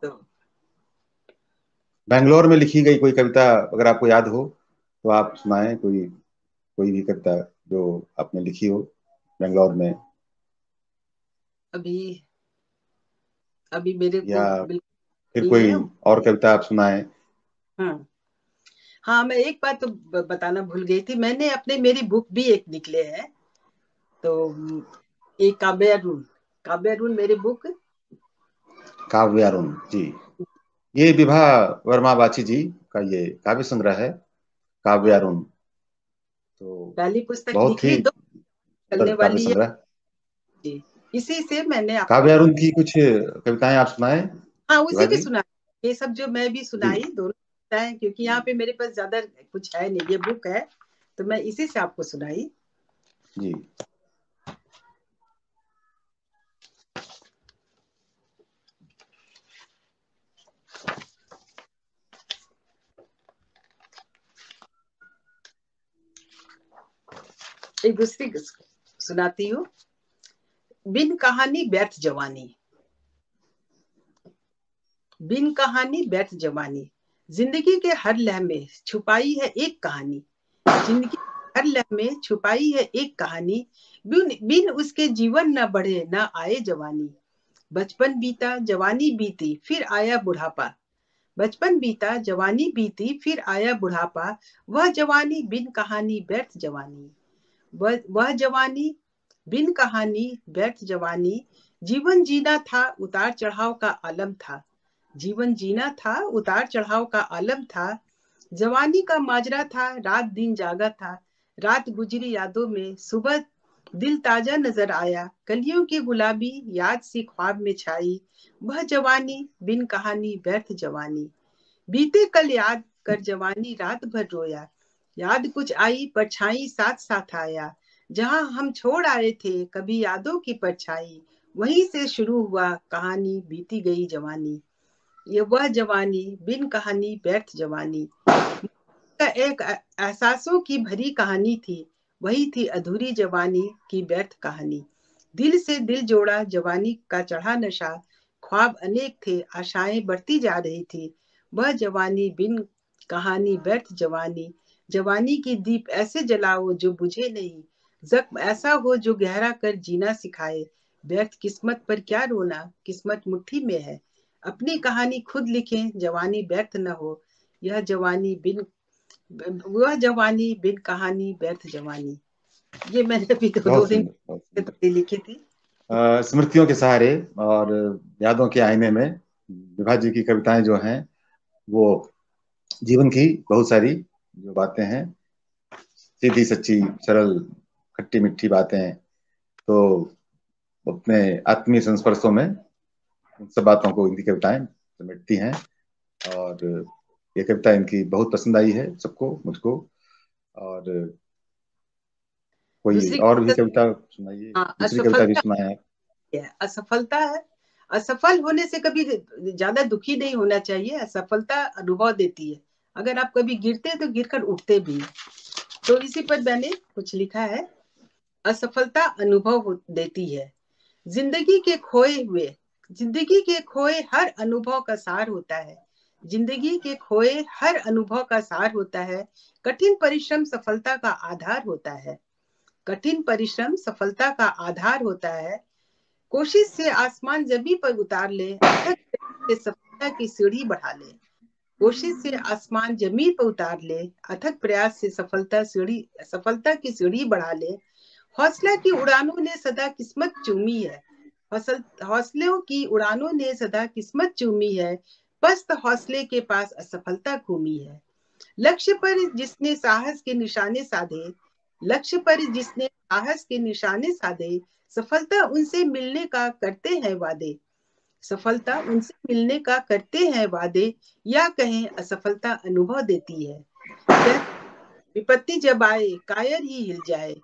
तो बैंगलोर में लिखी गई कोई कविता अगर आपको याद हो तो आप सुनाए कोई कोई भी कविता जो आपने लिखी हो बैंगलोर में। अभी अभी मेरे या फिर कोई और कविता आप सुनाए। हाँ। हाँ मैं एक बात तो बताना भूल गई थी। मैंने अपने मेरी बुक भी एक निकले है। तो एक काव्यारुण काव्यारुण मेरी बुक। काव्यारुण जी। ये विभा वर्मा बाची जी का ये काव्य संग्रह है काव्यारुण तो पहली पुस्तक लिखी तो चलने वाली है। जी। इसी से मैंने काव्य काव्यारुण की कुछ कविताएँ आप सुनाए? हाँ उसी की सुना ये सब जो मैं भी सुनाई दोनों है क्योंकि यहाँ पे मेरे पास ज़्यादा कुछ है नहीं ये बुक है तो मैं इसी से आपको सुनाई। जी। एक दूसरी सुनाती हूँ। बिन कहानी व्यर्थ जवानी। बिन कहानी व्यर्थ जवानी। ज़िंदगी के हर में छुपाई है एक कहानी। ज़िंदगी हर में छुपाई है एक कहानी। बिन बिन उसके जीवन न बढ़े, न आए जवानी। बचपन बीता, जवानी बीती, फिर आया बुढ़ापा। बचपन बीता, जवानी बीती, फिर आया बुढ़ापा। वह जवानी बिन कहानी व्यर्थ जवानी। वह जवानी बिन कहानी, व्यर्थ जवानी, जीवन जीना था, उतार चढ़ाव का आलम था। जीवन जीना था, उतार चढ़ाव का आलम था। जवानी का माजरा था, रात दिन जागा था। रात गुजरी यादों में, सुबह दिल ताज़ा नज़र आया। कलियों की गुलाबी याद सी ख्वाब में छाई। वह जवानी, बिन कहानी, व्यर्थ जवानी। बीते कल याद, कर जवानी, रात भर रोया। याद कुछ आई, परछाई साथ साथ आया। जहाँ हम छोड़ आए थे, कभी यादों की परछाई। वहीं से शुरू हुआ कहानी, बीती गई जवानी। ये वह जवानी, बिन कहानी, व्यर्थ जवानी। का एक एहसासों की भरी कहानी थी। वही थी अधूरी जवानी की व्यर्थ कहानी। दिल से दिल जोड़ा जवानी का चढ़ा नशा। ख्वाब अनेक थे, आशाएँ बढ़ती जा रही थी। वह जवानी, बिन कहानी, व्यर्थ जवानी। जवानी की दीप ऐसे जलाओ जो बुझे नहीं। जख्म ऐसा हो जो गहरा कर जीना सिखाए व्यर्थ किस्मत पर क्या रोना? किस्मत मुट्ठी में है। अपनी कहानी खुद लिखें जवानी व्यर्थ न हो। यह जवानी बिन वह जवानी बिन कहानी व्यर्थ जवानी। ये मैंने अभी दो, दो दिन तो लिखी थी। स्मृतियों के सहारे और यादों के आईने में विभा जी की कविताएँ जो हैं वो जीवन की बहुत सारी जो बातें हैं। सीधी सच्ची सरल खट्टी मिट्टी बातें तो अपने आत्मीय संस्पर्शों में उन सब बातों को इनकी कविताएँ समेटती हैं और ये कविता इनकी बहुत पसंद आई है सबको मुझको और कोई और भी कविता सुनाइए? हाँ, दूसरी कविता भी सुनाए। असफलता है। असफल होने से कभी ज़्यादा दुखी नहीं होना चाहिए असफलता अनुभव देती है। अगर आप कभी गिरते हैं तो गिरकर उठते भी तो इसी पर मैंने कुछ लिखा है। असफलता अनुभव देती है। ज़िंदगी के खोए हुए ज़िंदगी के खोए हर अनुभव का सार होता है। ज़िंदगी के खोए हर अनुभव का सार होता है। कठिन परिश्रम सफलता का आधार होता है। कठिन परिश्रम सफलता का आधार होता है। कोशिश से आसमान जमी पर उतार ले से सफलता की सीढ़ी बढ़ा ले। कोशिश से आसमान ज़मीन पर उतार ले, अथक प्रयास से सफलता सीढ़ी सफलता की सीढ़ी बढ़ा ले हौसला की उड़ानों ने सदा किस्मत चूमी है। हौसलों की उड़ानों ने सदा किस्मत चूमी है। पस्त हौसले के पास असफलता घूमी है। लक्ष्य पर जिसने साहस के निशाने साधे, लक्ष्य पर जिसने साहस के निशाने साधे, सफलता उनसे मिलने का करते हैं वादे। सफलता उनसे मिलने का करते हैं वादे, या कहें असफलता अनुभव देती है। विपत्ति जब आए, कायर ही हिल जाए।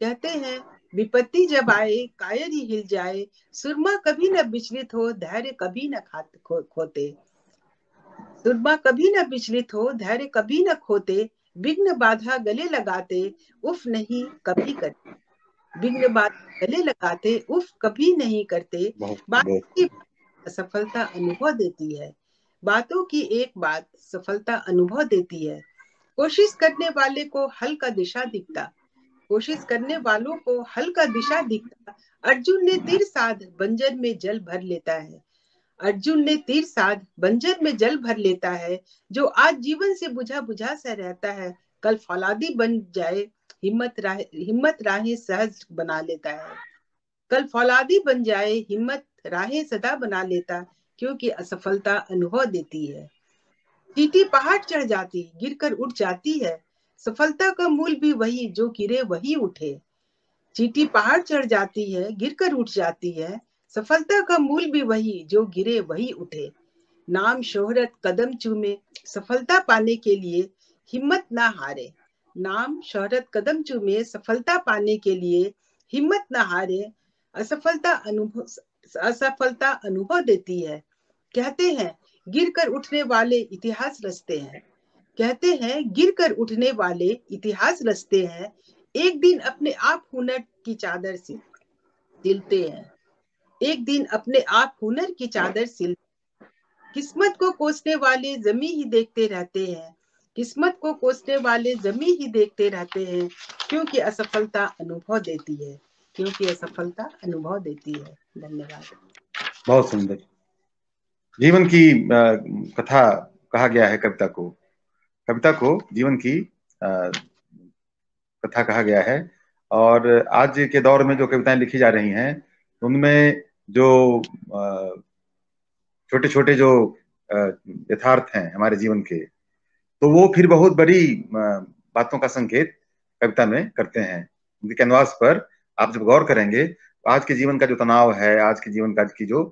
कहते हैं विपत्ति जब आए कायर ही हिल जाए सुरमा कभी न विचलित हो धैर्य कभी न खो, खोते। दुर्बा कभी न विचलित हो धैर्य कभी न खोते विघ्न बाधा गले लगाते उफ नहीं कभी करते। विघ्न बाधा गले लगाते उफ कभी नहीं करते। बात की सफलता अनुभव देती है। बातों की एक बात सफलता अनुभव देती है। कोशिश करने वाले को हल का दिशा दिखता। कोशिश करने वालों को हल का दिशा दिखता। अर्जुन ने तीर साध बंजर में जल भर लेता है। अर्जुन ने तीर साध बंजर में जल भर लेता है, जो आज जीवन से बुझा बुझा सा रहता है। कल फौलादी बन जाए, हिम्मत राह, हिम्मत राहें सहज बना लेता है। कल फौलादी बन जाए, हिम्मत राहें सदा बना लेता, क्योंकि असफलता अनुभव देती है। चीटी पहाड़ चढ़ जाती, गिरकर उठ जाती है। सफलता का मूल भी वही, जो गिरे वही उठे। चीटी पहाड़ चढ़ जाती है, गिरकर उठ जाती है। सफलता का मूल भी वही, जो गिरे वही उठे। नाम शोहरत कदम चूमे, सफलता पाने के लिए हिम्मत ना हारे। नाम शोहरत कदम चूमे, सफलता पाने के लिए हिम्मत ना हारे। असफलता अनुभव असफलता अनुभव देती है। कहते हैं, गिरकर उठने वाले इतिहास रचते हैं। कहते हैं, गिरकर उठने वाले इतिहास रचते हैं, एक दिन अपने आप हुनर की चादर से सिलते हैं। एक दिन अपने आप हुनर की चादर सिल, किस्मत को कोसने वाले जमी ही देखते रहते हैं। किस्मत को कोसने वाले जमी ही देखते रहते हैं, क्योंकि असफलता अनुभव देती है। क्योंकि असफलता अनुभव देती है। धन्यवाद। बहुत सुंदर। जीवन की कथा कहा गया है कविता को। कविता को जीवन की कथा कहा गया है। और आज के दौर में जो कविताएँ लिखी जा रही हैं, उनमें जो छोटे छोटे जो यथार्थ हैं हमारे जीवन के तो वो फिर बहुत बड़ी बातों का संकेत कविता में करते हैं। उनके कैनवास पर आप जब गौर करेंगे तो आज के जीवन का जो तनाव है, आज के जीवन का की जो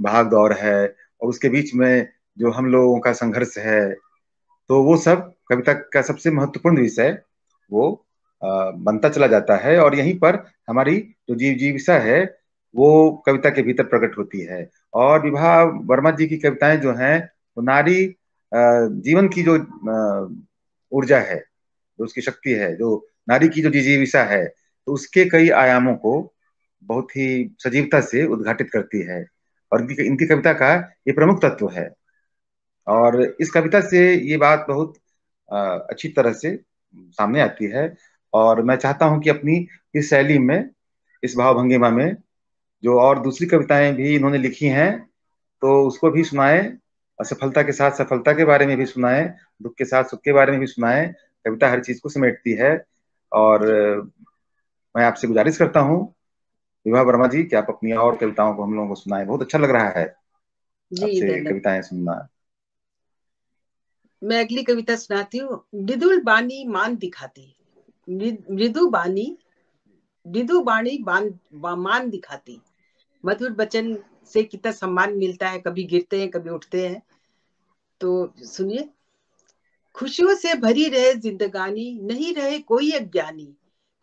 भाग दौड़ है, और उसके बीच में जो हम लोगों का संघर्ष है तो वो सब कविता का सबसे महत्वपूर्ण विषय वो बनता चला जाता है और यहीं पर हमारी जो जीव जीविका है, वो कविता के भीतर प्रकट होती है। और विवाह वर्मा जी की कविताएँ जो हैं, वो नारी जीवन की जो ऊर्जा है, जो उसकी शक्ति है, जो नारी की जो जीविका है तो उसके कई आयामों को बहुत ही सजीवता से उद्घाटित करती है। और इनकी कविता का ये प्रमुख तत्व है। और इस कविता से ये बात बहुत अच्छी तरह से सामने आती है। और मैं चाहता हूँ कि अपनी इस शैली में इस भाव भंगिमा में जो और दूसरी कविताएँ भी इन्होंने लिखी हैं तो उसको भी सुनाए असफलता के साथ सफलता के बारे में भी सुनाए दुख के साथ सुख के बारे में भी सुनाए। कविता हर चीज़ को समेटती है। और मैं आपसे गुजारिश करता हूँ विभा वर्मा जी कि आप अपनी और कविताओं को हम लोगों को सुनाए। बहुत अच्छा लग रहा है कविताएँ सुनना। मैं अगली कविता सुनाती हूँ। मृदुल बानी मान दिखाती। मृदु बानी, मृदु बाणी मान दिखाती। मधुर बचन से कितना सम्मान मिलता है, कभी गिरते हैं, कभी उठते हैं। तो सुनिए। खुशियों से भरी रहे जिंदगानी, नहीं रहे कोई अज्ञानी।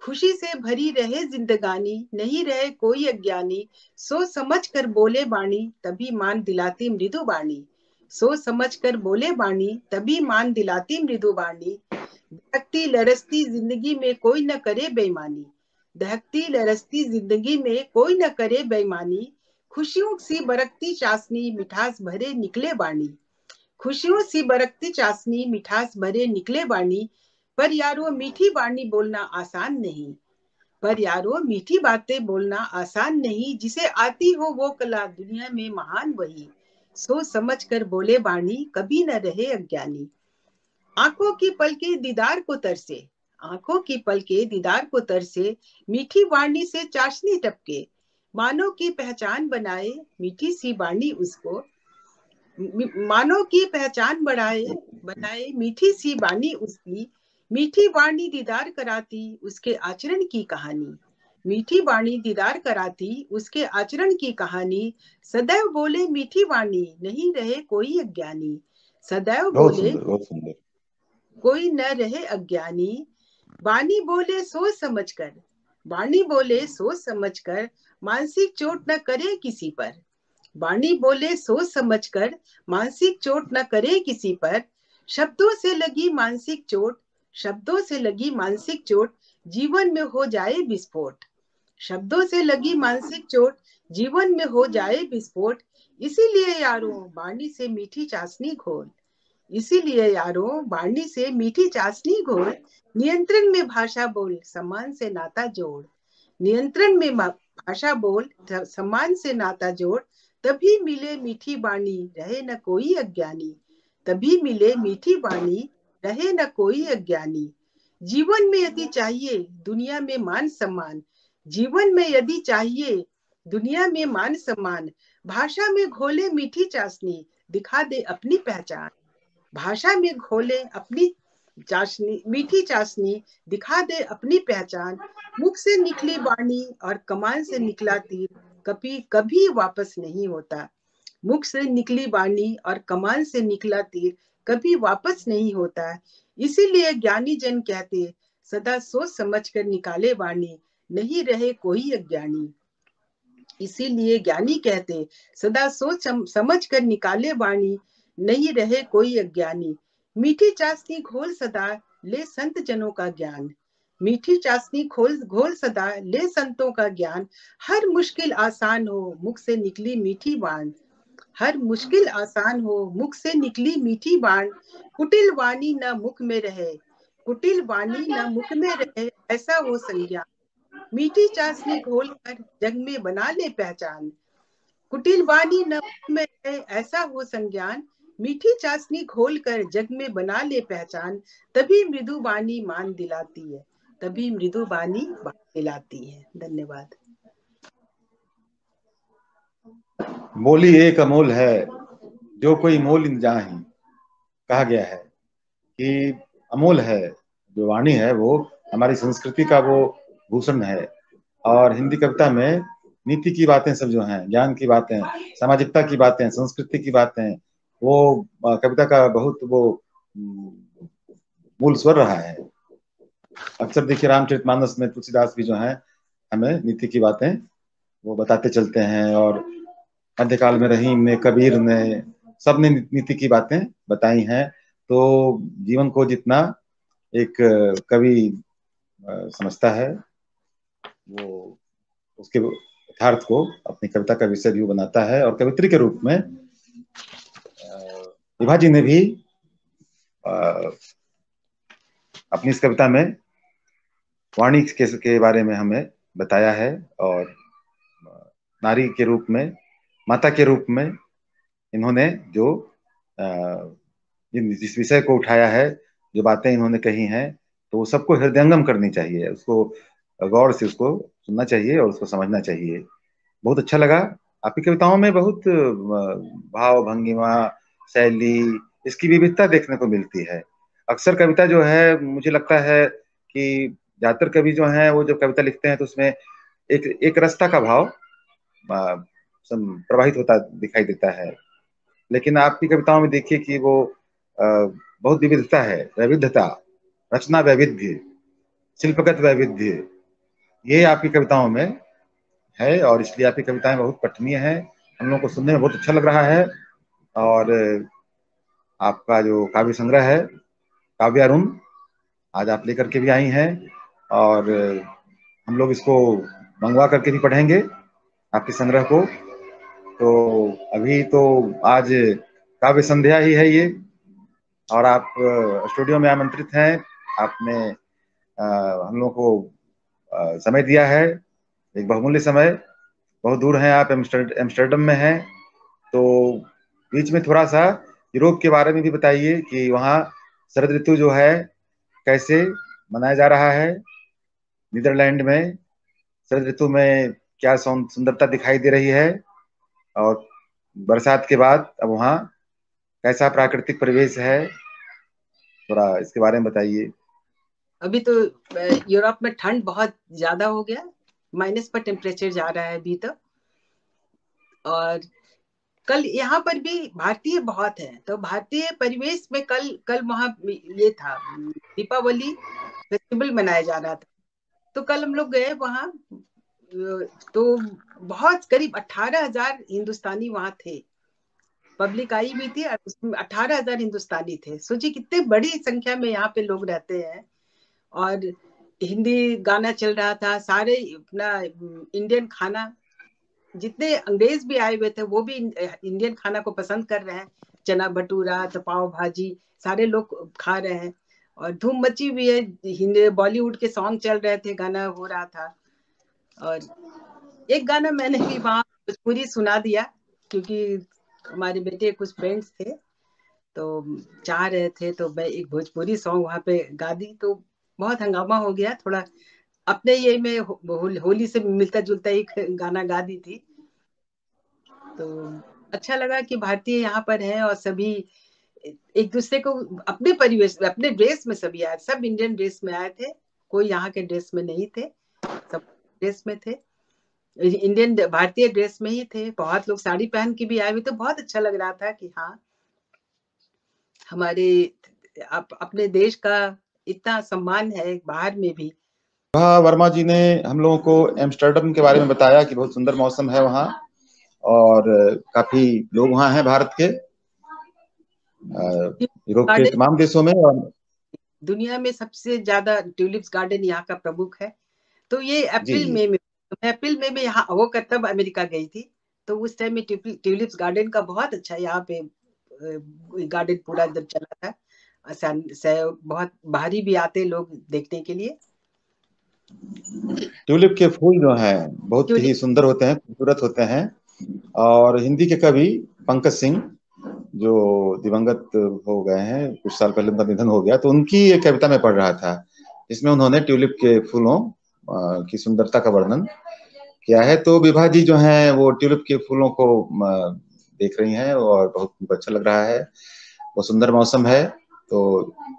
खुशी से भरी रहे जिंदगानी, नहीं रहे कोई अज्ञानी। सोच समझ कर बोले बाणी, तभी मान दिलाती मृदु बाणी। सोच समझ कर बोले बाणी तभी मान दिलाती मृदु बाणी दहकती लरसती ज़िंदगी में कोई न करे बेईमानी। दहकती लरसती ज़िंदगी में कोई न करे बेईमानी। खुशियों सी बरकती चाशनी, मिठास भरे निकले बाणी खुशियों सी बरकती चाशनी, मिठास भरे निकले बाणी पर यारो मीठी वाणी बोलना आसान नहीं। पर यारो मीठी बातें बोलना आसान नहीं। जिसे आती हो वो कला दुनिया में महान वही। सोच समझ कर बोले वाणी कभी न रहे अज्ञानी। आँखों की पलके दीदार को तरसे, आँखों की पलके दीदार को तरसे, मीठी वाणी से चाशनी टपके। मानो की पहचान बनाए, मीठी सी वाणी उसको मानो की पहचान बढ़ाए, बनाए, मीठी सी वाणी उसकी। मीठी वाणी दीदार कराती, उसके आचरण की कहानी। मीठी वाणी दीदार कराती उसके आचरण की कहानी सदैव बोले मीठी वाणी नहीं रहे कोई अज्ञानी। सदैव बोले कोई न रहे अज्ञानी। वाणी बोले सोच समझ कर वाणी बोले सोच समझ कर मानसिक चोट न करे किसी पर। वाणी बोले सोच समझकर मानसिक चोट न करे किसी पर। शब्दों से लगी मानसिक चोट शब्दों से लगी मानसिक चोट जीवन में हो जाए विस्फोट। शब्दों से लगी मानसिक चोट जीवन में हो जाए विस्फोट। इसीलिए यारों वाणी से मीठी चाशनी घोल। इसीलिए यारों वाणी से मीठी चाशनी घोल। नियंत्रण में भाषा बोल, सम्मान से नाता जोड़। नियंत्रण में भाषा बोल सम्मान से नाता जोड़। तभी मिले मीठी वाणी रहे न कोई अज्ञानी। तभी मिले मीठी वाणी रहे न कोई अज्ञानी। जीवन में यदि चाहिए, दुनिया में मान सम्मान। जीवन में यदि चाहिए, दुनिया में मान सम्मान, भाषा में घोले मीठी चाशनी, दिखा दे अपनी पहचान। भाषा में घोले अपनी चाशनी, मीठी चाशनी, दिखा दे अपनी पहचान। मुख से निकली वाणी और कमान से निकला तीर कभी कभी वापस नहीं होता। मुख से निकली वाणी और कमान से निकला तीर कभी वापस नहीं होता। इसीलिए ज्ञानी जन कहते, सदा सोच समझ कर निकाले वाणी। नहीं रहे कोई अज्ञानी। इसीलिए ज्ञानी कहते, सदा सोच समझ कर निकाले वाणी, नहीं रहे कोई अज्ञानी। मीठी चाशनी घोल सदा, ले संत जनों का ज्ञान। मीठी चाशनी खोल, घोल सदा, ले संतों का ज्ञान। हर मुश्किल आसान हो, मुख से निकली मीठी बाण। हर मुश्किल आसान हो, मुख से निकली मीठी बाण। कुटिल वाणी न मुख में रहे, कुटिल वाणी न मुख में रहे, ऐसा हो संज्ञा। मीठी चाशनी घोल कर जग में बना ले पहचान। कुटिल वाणी न में ऐसा हो संज्ञान। मीठी चाशनी घोल कर जग में बना ले पहचान। तभी मृदु वाणी मान दिलाती है। तभी मृदु वाणी मान दिलाती है। धन्यवाद। बोली एक अमोल है, जो कोई मोल जाही। कहा गया है कि अमोल है, जो वाणी है, वो हमारी संस्कृति का वो भूषण है। और हिंदी कविता में नीति की बातें सब जो हैं, ज्ञान की बातें, सामाजिकता की बातें, संस्कृति की बातें, वो कविता का बहुत वो, मूल स्वर रहा है। अक्सर देखिए रामचरित मानस में तुलसीदास भी जो है, हमें नीति की बातें वो बताते चलते हैं और मध्यकाल में रहीम ने कबीर ने सबने, नीति की बातें बताई हैं। तो जीवन को जितना एक कवि समझता है वो उसके यथार्थ को अपनी कविता का विषय भी बनाता है और कवित्री के रूप में विभा जी ने भी अपनी इस कविता में वाणी के, के बारे में हमें बताया है और नारी के रूप में माता के रूप में इन्होंने जो जिस विषय को उठाया है जो बातें इन्होंने कही हैं तो सबको हृदयंगम करनी चाहिए। उसको गौर से उसको सुनना चाहिए और उसको समझना चाहिए। बहुत अच्छा लगा। आपकी कविताओं में बहुत भाव, भंगिमा, शैली, इसकी विविधता देखने को मिलती है। अक्सर कविता जो है, मुझे लगता है कि ज़्यादातर कवि जो है, वो जब कविता लिखते हैं तो उसमें एक एक रस्ता का भाव प्रवाहित होता दिखाई देता है। लेकिन आपकी कविताओं में देखिए कि वो बहुत विविधता है। वैविध्यता, रचना वैविध्य, शिल्पगत वैविध्य ये आपकी कविताओं में है और इसलिए आपकी कविताएँ बहुत पठनीय है। हम लोगों को सुनने में बहुत अच्छा लग रहा है और आपका जो काव्य संग्रह है काव्य अरुण आज आप लेकर के भी आई हैं और हम लोग इसको मंगवा करके भी पढ़ेंगे आपके संग्रह को। तो अभी तो आज काव्य संध्या ही है ये और आप स्टूडियो में आमंत्रित हैं। आपने आ, हम लोगों को समय दिया है। एक बहुमूल्य समय। बहुत दूर हैं आप एम्स्टर्डम में हैं। तो बीच में थोड़ा सा यूरोप के बारे में भी बताइए कि वहाँ शरद ऋतु जो है, कैसे मनाया जा रहा है। नीदरलैंड में शरद ऋतु में क्या सुंदरता दिखाई दे रही है और बरसात के बाद अब वहाँ कैसा प्राकृतिक परिवेश है, थोड़ा इसके बारे में बताइए। अभी तो यूरोप में ठंड बहुत ज़्यादा हो गया माइनस पर टेम्परेचर जा रहा है अभी तो। और कल यहाँ पर भी भारतीय बहुत है तो भारतीय परिवेश में कल कल वहाँ ये था, दीपावली फेस्टिवल मनाया जा रहा था। तो कल हम लोग गए वहाँ तो बहुत करीब अठारह हज़ार हिंदुस्तानी वहाँ थे। पब्लिक आई भी थी और उसमें अठारह हज़ार हिंदुस्तानी थे। सोचिए कितने बड़ी संख्या में यहाँ पे लोग रहते हैं। और हिंदी गाना चल रहा था, सारे अपना इंडियन खाना, जितने अंग्रेज़ भी आए हुए थे, वो भी इंडियन खाना को पसंद कर रहे हैं। चना भटूरा तो पाव भाजी, सारे लोग खा रहे हैं। और धूम मची हुई है, हिंदी बॉलीवुड के सॉन्ग चल रहे थे, गाना हो रहा था। और एक गाना मैंने भी वहाँ भोजपुरी सुना दिया, क्योंकि हमारे बेटे कुछ फ्रेंड्स थे तो चाह रहे थे तो मैं एक भोजपुरी सॉन्ग वहाँ पे गा दी तो बहुत हंगामा हो गया थोड़ा अपने ये में हो, होली से मिलता जुलता एक गाना गा दी थी। तो अच्छा लगा कि भारतीय यहाँ पर हैं और सभी एक दूसरे को अपने परिवेश में अपने ड्रेस में सभी आए सब इंडियन ड्रेस में आए थे कोई यहाँ के ड्रेस में नहीं थे सब ड्रेस में थे। इंडियन भारतीय ड्रेस में ही थे बहुत लोग साड़ी पहन के भी आए हुए तो बहुत अच्छा लग रहा था कि हाँ हमारे अप, अपने देश का इतना सम्मान है बाहर में भी। वहाँ वर्मा जी ने हम लोगों को एम्स्टर्डम के बारे में बताया कि बहुत सुंदर मौसम है वहाँ और काफ़ी लोग वहाँ हैं भारत के यूरोप के तमाम देशों में और दुनिया में सबसे ज़्यादा ट्यूलिप्स गार्डन यहाँ का प्रमुख है। तो ये अप्रैल मई में अप्रैल मई में मैं यहाँ होकर तब अमेरिका गई थी। तो उस टाइम में ट्यूलिप्स गार्डन का बहुत अच्छा यहाँ पे गार्डन पूरा जब चला था। बहुत बाहरी भी आते लोग देखने के लिए। ट्यूलिप के फूल जो हैं बहुत ही सुंदर होते हैं खूबसूरत होते हैं। और हिंदी के कवि पंकज सिंह जो दिवंगत हो गए हैं कुछ साल पहले उनका निधन हो गया तो उनकी एक कविता में पढ़ रहा था। जिसमें उन्होंने ट्यूलिप के फूलों की सुंदरता का वर्णन किया है। तो विभा जी जो है वो ट्यूलिप के फूलों को देख रही हैं और बहुत अच्छा लग रहा है। वो सुंदर मौसम है। तो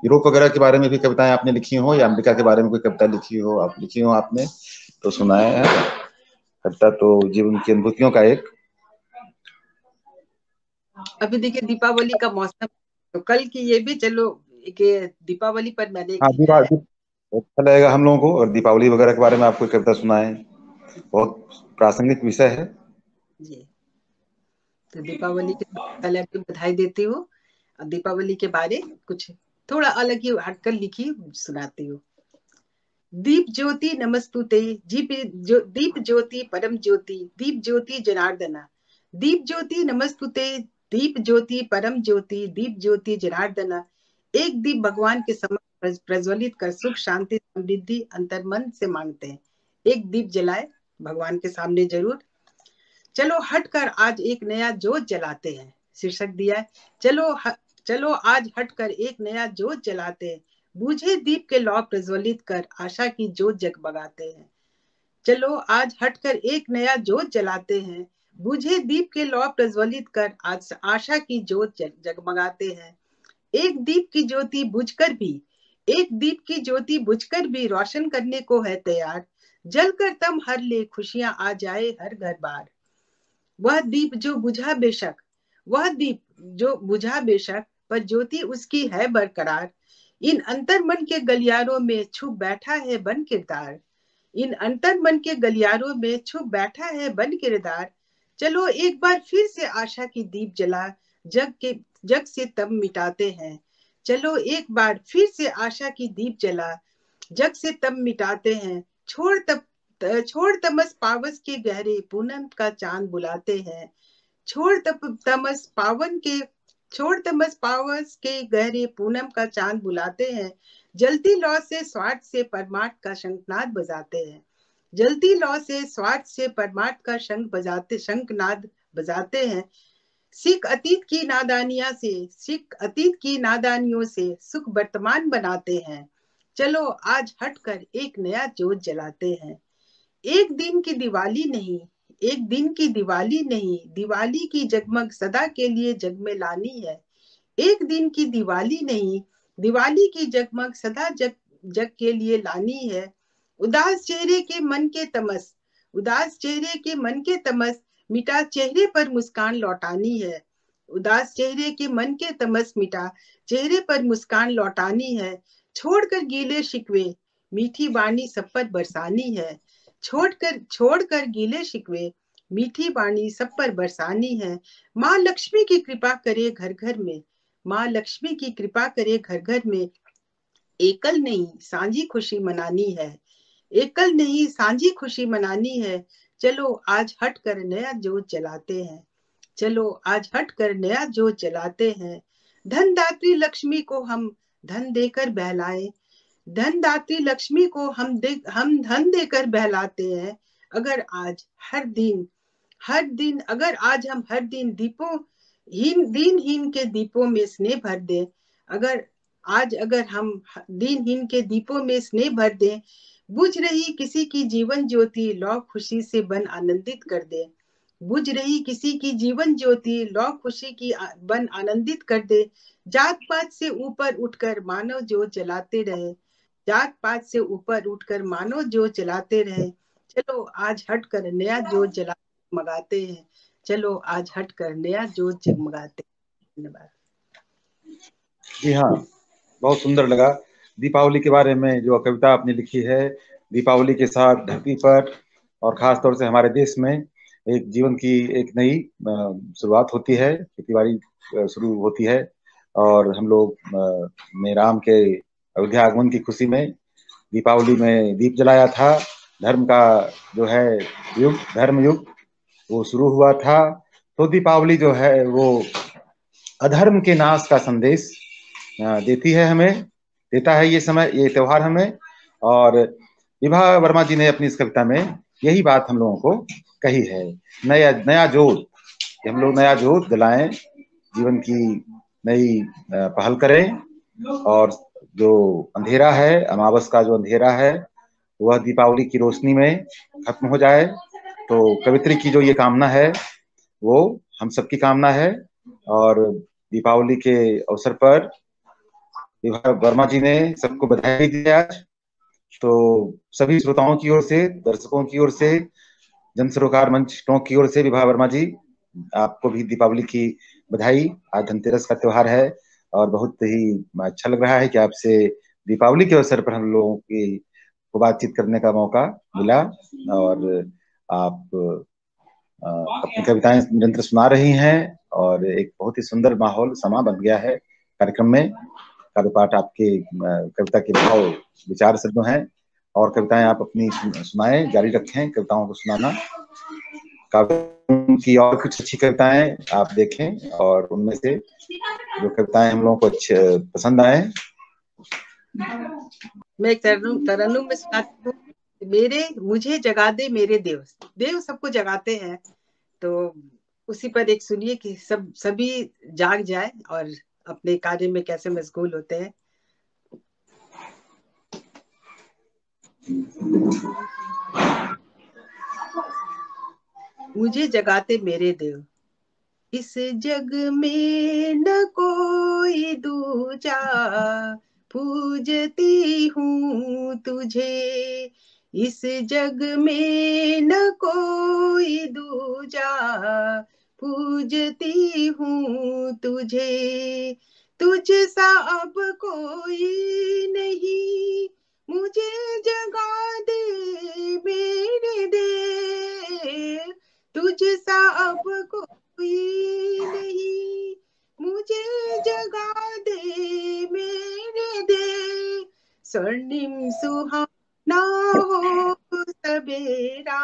यूरोप वगैरह के बारे में भी कविताएँ आपने लिखी हो या अमेरिका के बारे में कोई कविता लिखी हो आप लिखी हो आपने तो सुनाए है। कविता तो जीवन की अनुभूतियों का एक। अभी देखिए दीपावली का मौसम तो कल की ये भी चलो कि दीपावली पर मैंने हाँ दीपावली अच्छा लगेगा हम लोगों को और दीपावली वगैरह के बारे में आपको कविता सुनाए। बहुत प्रासंगिक विषय है। जी। तो दीपावली के पहले बधाई देती हूँ। दीपावली के बारे कुछ थोड़ा अलग ही हटकर लिखी सुनाती हूँ। दीप ज्योति नमस्तुते जीप जो, दीप ज्योति परम ज्योति दीप ज्योति जनार्दना। दीप ज्योति नमस्तुते दीप ज्योति परम ज्योति दीप ज्योति जनार्दना। एक दीप भगवान के समक्ष प्रज्वलित कर सुख शांति समृद्धि अंतर मन से मांगते हैं। एक दीप जलाए भगवान के सामने ज़रूर। चलो हटकर आज एक नया जोत जलाते हैं। शीर्षक दिया है चलो चलो आज हटकर एक नया जोत जलाते हैं। बूझे दीप के लौ प्रज्वलित कर आशा की जोत जगमगाते हैं। चलो आज हटकर एक नया जोत जलाते हैं। बूझे दीप के लौ प्रज्वलित कर आज आशा की जोत जगमगाते हैं। एक दीप की ज्योति बुझकर भी, एक दीप की ज्योति बुझकर भी रोशन करने को है तैयार। जल कर तम हर ले खुशियाँ आ जाए हर घर बार। वह दीप जो बुझा बेशक, वह दीप जो बुझा बेशक पर ज्योति उसकी है बरकरार। इन अंतर मन के गलियारों में छुप बैठा है बन किरदार। इन अंतर मन के गलियारों में छुप बैठा है बन किरदार। चलो एक बार फिर से आशा की दीप जला, जग के, जग से तब मिटाते हैं। चलो एक बार फिर से आशा की दीप जला, जग से तब मिटाते हैं। छोड़ तब छोड़ तमस पावस के गहरे, पूनम का चाँद बुलाते हैं। छोड़ तप, तमस पावन के छोड़ तमस पावस के गहरे पूनम का चाँद बुलाते हैं। जलती लौ से स्वार्थ से परमार्थ का शंखनाद बजाते हैं। जलती लौ से स्वार्थ से परमार्थ का शंख बजाते, शंखनाद बजाते हैं। सिख अतीत की नादानिया से, सिख अतीत की नादानियों से सुख वर्तमान बनाते हैं। चलो आज हटकर एक नया जोत जलाते हैं। एक दिन की दिवाली नहीं एक दिन की दिवाली नहीं, दिवाली की जगमग सदा के लिए जग में लानी है। एक दिन की दिवाली नहीं, दिवाली की जगमग सदा जग जग के लिए लानी है। उदास चेहरे के मन के तमस, उदास चेहरे के मन के तमस, मिटा चेहरे पर मुस्कान लौटानी है। उदास चेहरे के मन के तमस, मिटा चेहरे पर मुस्कान लौटानी है। छोड़कर गीले शिकवे, मीठी वाणी सब पर बरसानी है। छोड़कर छोड़कर गीले शिकवे, मीठी बाणी सब पर बरसानी है। माँ लक्ष्मी की कृपा करे घर घर में। माँ लक्ष्मी की कृपा करे घर घर में। एकल नहीं, सांझी खुशी मनानी है। एकल नहीं, सांझी खुशी मनानी है। चलो, आज हट कर नया जोत जलाते हैं। चलो, आज हट कर नया जोत जलाते हैं। धन दात्री लक्ष्मी को हम धन देकर बहलाए। धन दात्री लक्ष्मी को हम दे, हम धन देकर बहलाते हैं। अगर आज हर दिन हर दिन, अगर आज हम हर दिन दीपों, हीन, दीनहीन के दीपों में स्नेह भर दें, अगर आज अगर हम दीनहीन के दीपों में स्नेह भर दें, बुझ रही किसी की जीवन ज्योति लौ खुशी से बन आनंदित कर दे। बुझ रही किसी की जीवन ज्योति लौ खुशी की बन आनंदित कर दे। जात पात से ऊपर उठकर मानव जो जलाते रहे। जात पात से ऊपर उठकर मानो जो जलाते रहे। चलो, आज हट कर नया जो जला मगाते हैं। चलो, आज हट कर नया जो जगमगाते धन्यवाद। जी हाँ बहुत सुंदर लगा। दीपावली के बारे में जो कविता आपने लिखी है, दीपावली के साथ धरती पर और खास तौर से हमारे देश में एक जीवन की एक नई शुरुआत होती है। खेती बाड़ी शुरू होती है और हम लोग में राम के अयोध्या आगमन की खुशी में, दीपावली में दीप जलाया था। धर्म का जो है युग, धर्म युग, वो शुरू हुआ था। तो दीपावली जो है, वो अधर्म के नाश का संदेश देती है हमें, देता है ये समय, ये त्योहार हमें। और विभा वर्मा जी ने अपनी इस कविता में यही बात हम लोगों को कही है, नया नया जोत हम लोग नया जोत जलाएँ, जीवन की नई पहल करें और जो अंधेरा है, अमावस का जो अंधेरा है, वह दीपावली की रोशनी में खत्म हो जाए। तो कवित्री की जो ये कामना है, वो हम सबकी कामना है। और दीपावली के अवसर पर वर्मा जी ने सबको बधाई दी आज। तो सभी श्रोताओं की ओर से, दर्शकों की ओर से, जन सरोकार मंच टोंक की ओर से विभा वर्मा जी, आपको भी दीपावली की बधाई। आज धनतेरस का त्योहार है। और बहुत ही अच्छा लग रहा है कि आपसे दीपावली के अवसर पर हम लोगों की को बातचीत करने का मौका मिला और आप अपनी कविताएँ निरंतर सुना रही हैं और एक बहुत ही सुंदर माहौल समा बन गया है कार्यक्रम में। काव्य पाठ आपके कविता के भाव, विचार से जो हैं और कविताएँ आप अपनी सुनाएँ, जारी रखें कविताओं को सुनाना। की और कुछ अच्छी कविताएँ आप देखें और उनमें से जो कविताएँ हम लोगों को अच्छे, पसंद आए। मैं एक तरन्नुम में सुनाती मेरे, मुझे जगा दे मेरे देव। देव सबको जगाते हैं। तो उसी पर एक सुनिए कि सब, सभी जाग जाए और अपने कार्य में कैसे मशगूल होते हैं। मुझे जगाते मेरे देव। इस जग में न कोई दूजा, पूजती हूँ तुझे। इस जग में न कोई दूजा, पूजती हूँ तुझे। तुझ सा अब कोई नहीं, मुझे जगा दे मेरे दे तुझ सा अब कोई नहीं, मुझे जगा दे मेरे दे। स्वर्णिम सुहाना हो सवेरा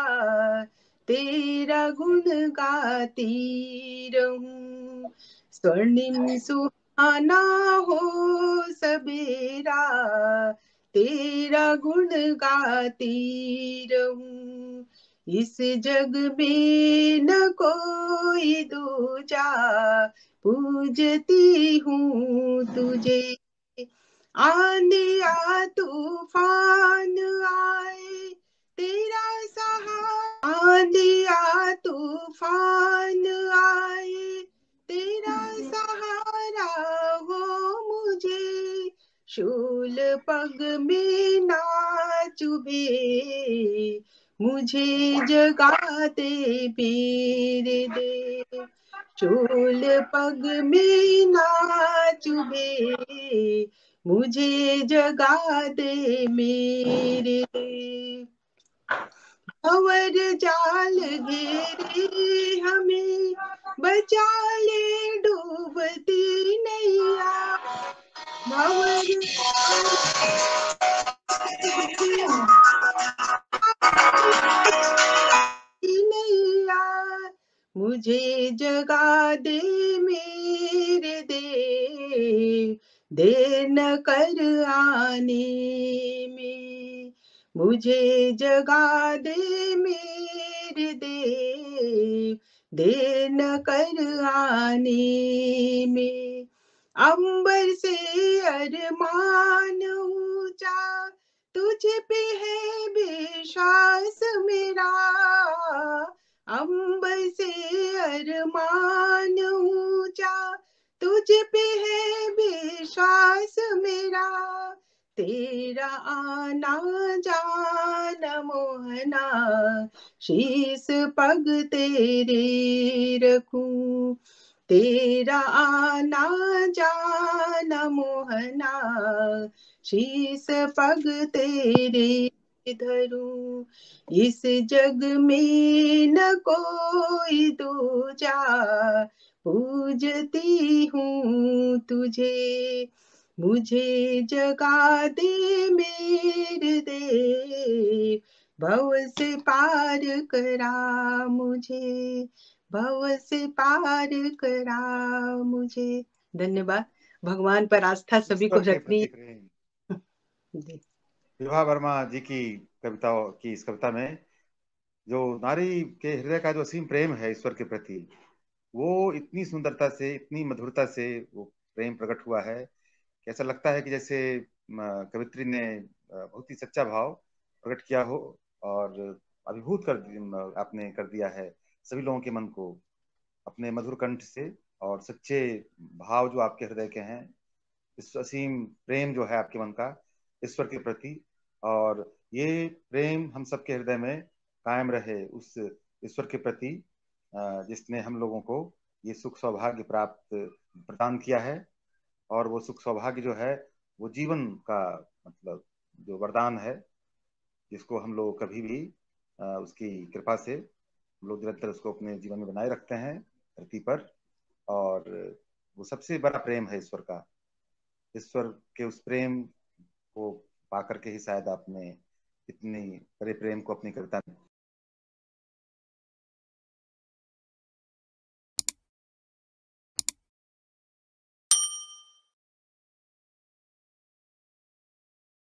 तेरा गुण गाती रहूँ। स्वर्णिम सुहाना हो सवेरा तेरा गुण गाती रहूँ। इस जग में न कोई दूजा पूजती हूँ तुझे। आंधिया तूफ़ान आए, तेरा सहारा। आंधिया तूफ़ान आए, तेरा सहारा हो मुझे। शूल पग में ना चुभे मुझे जगाते पीर दे। चूल पग में ना चुभे मुझे जगा दे। मेरे भंवर जाल घेरे हमें बचा ले डूबती नैया। भंवर मुझे जगा दे मेरे दे देर न कर आने में। मुझे जगा दे मेरे दे देर न कर आने में। अंबर से अरमान ऊँचा तुझ पे है विश्वास मेरा। अंबर से अरमान ऊँचा। तुझ पे है विश्वास मेरा। तेरा आना जान मोहना। शीस पग तेरे रखूँ। तेरा आना जाना मोहना, शीस पग तेरे धरूं। इस जग में न कोई दूजा, पूजती हूँ तुझे। मुझे जगा दे मेरे दे भव से पार करा मुझे। भव से पार करा मुझे। धन्यवाद। भगवान पर आस्था सभी को रखनी। विभा वर्मा जी की कविता की इस कविता में जो नारी के हृदय का जो असीम प्रेम है ईश्वर के प्रति वो इतनी सुंदरता से इतनी मधुरता से वो प्रेम प्रकट हुआ है कि ऐसा लगता है कि जैसे कवित्री ने बहुत ही सच्चा भाव प्रकट किया हो और अभिभूत कर आपने कर दिया है। सभी लोगों के मन को अपने मधुर कंठ से और सच्चे भाव जो आपके हृदय के हैं, इस असीम प्रेम जो है आपके मन का, ईश्वर के प्रति, और ये प्रेम हम सबके हृदय में कायम रहे उस ईश्वर के प्रति जिसने हम लोगों को ये सुख सौभाग्य प्राप्त, प्रदान किया है, और वो सुख सौभाग्य जो है, वो जीवन का मतलब जो वरदान है, जिसको हम लोग कभी भी उसकी कृपा से हम लोग निरंतर उसको अपने जीवन में बनाए रखते हैं, धरती पर, और वो सबसे बड़ा प्रेम है ईश्वर का। ईश्वर के उस प्रेम को पा करके ही शायद आपने इतनी बड़े प्रेम को अपनी कविता में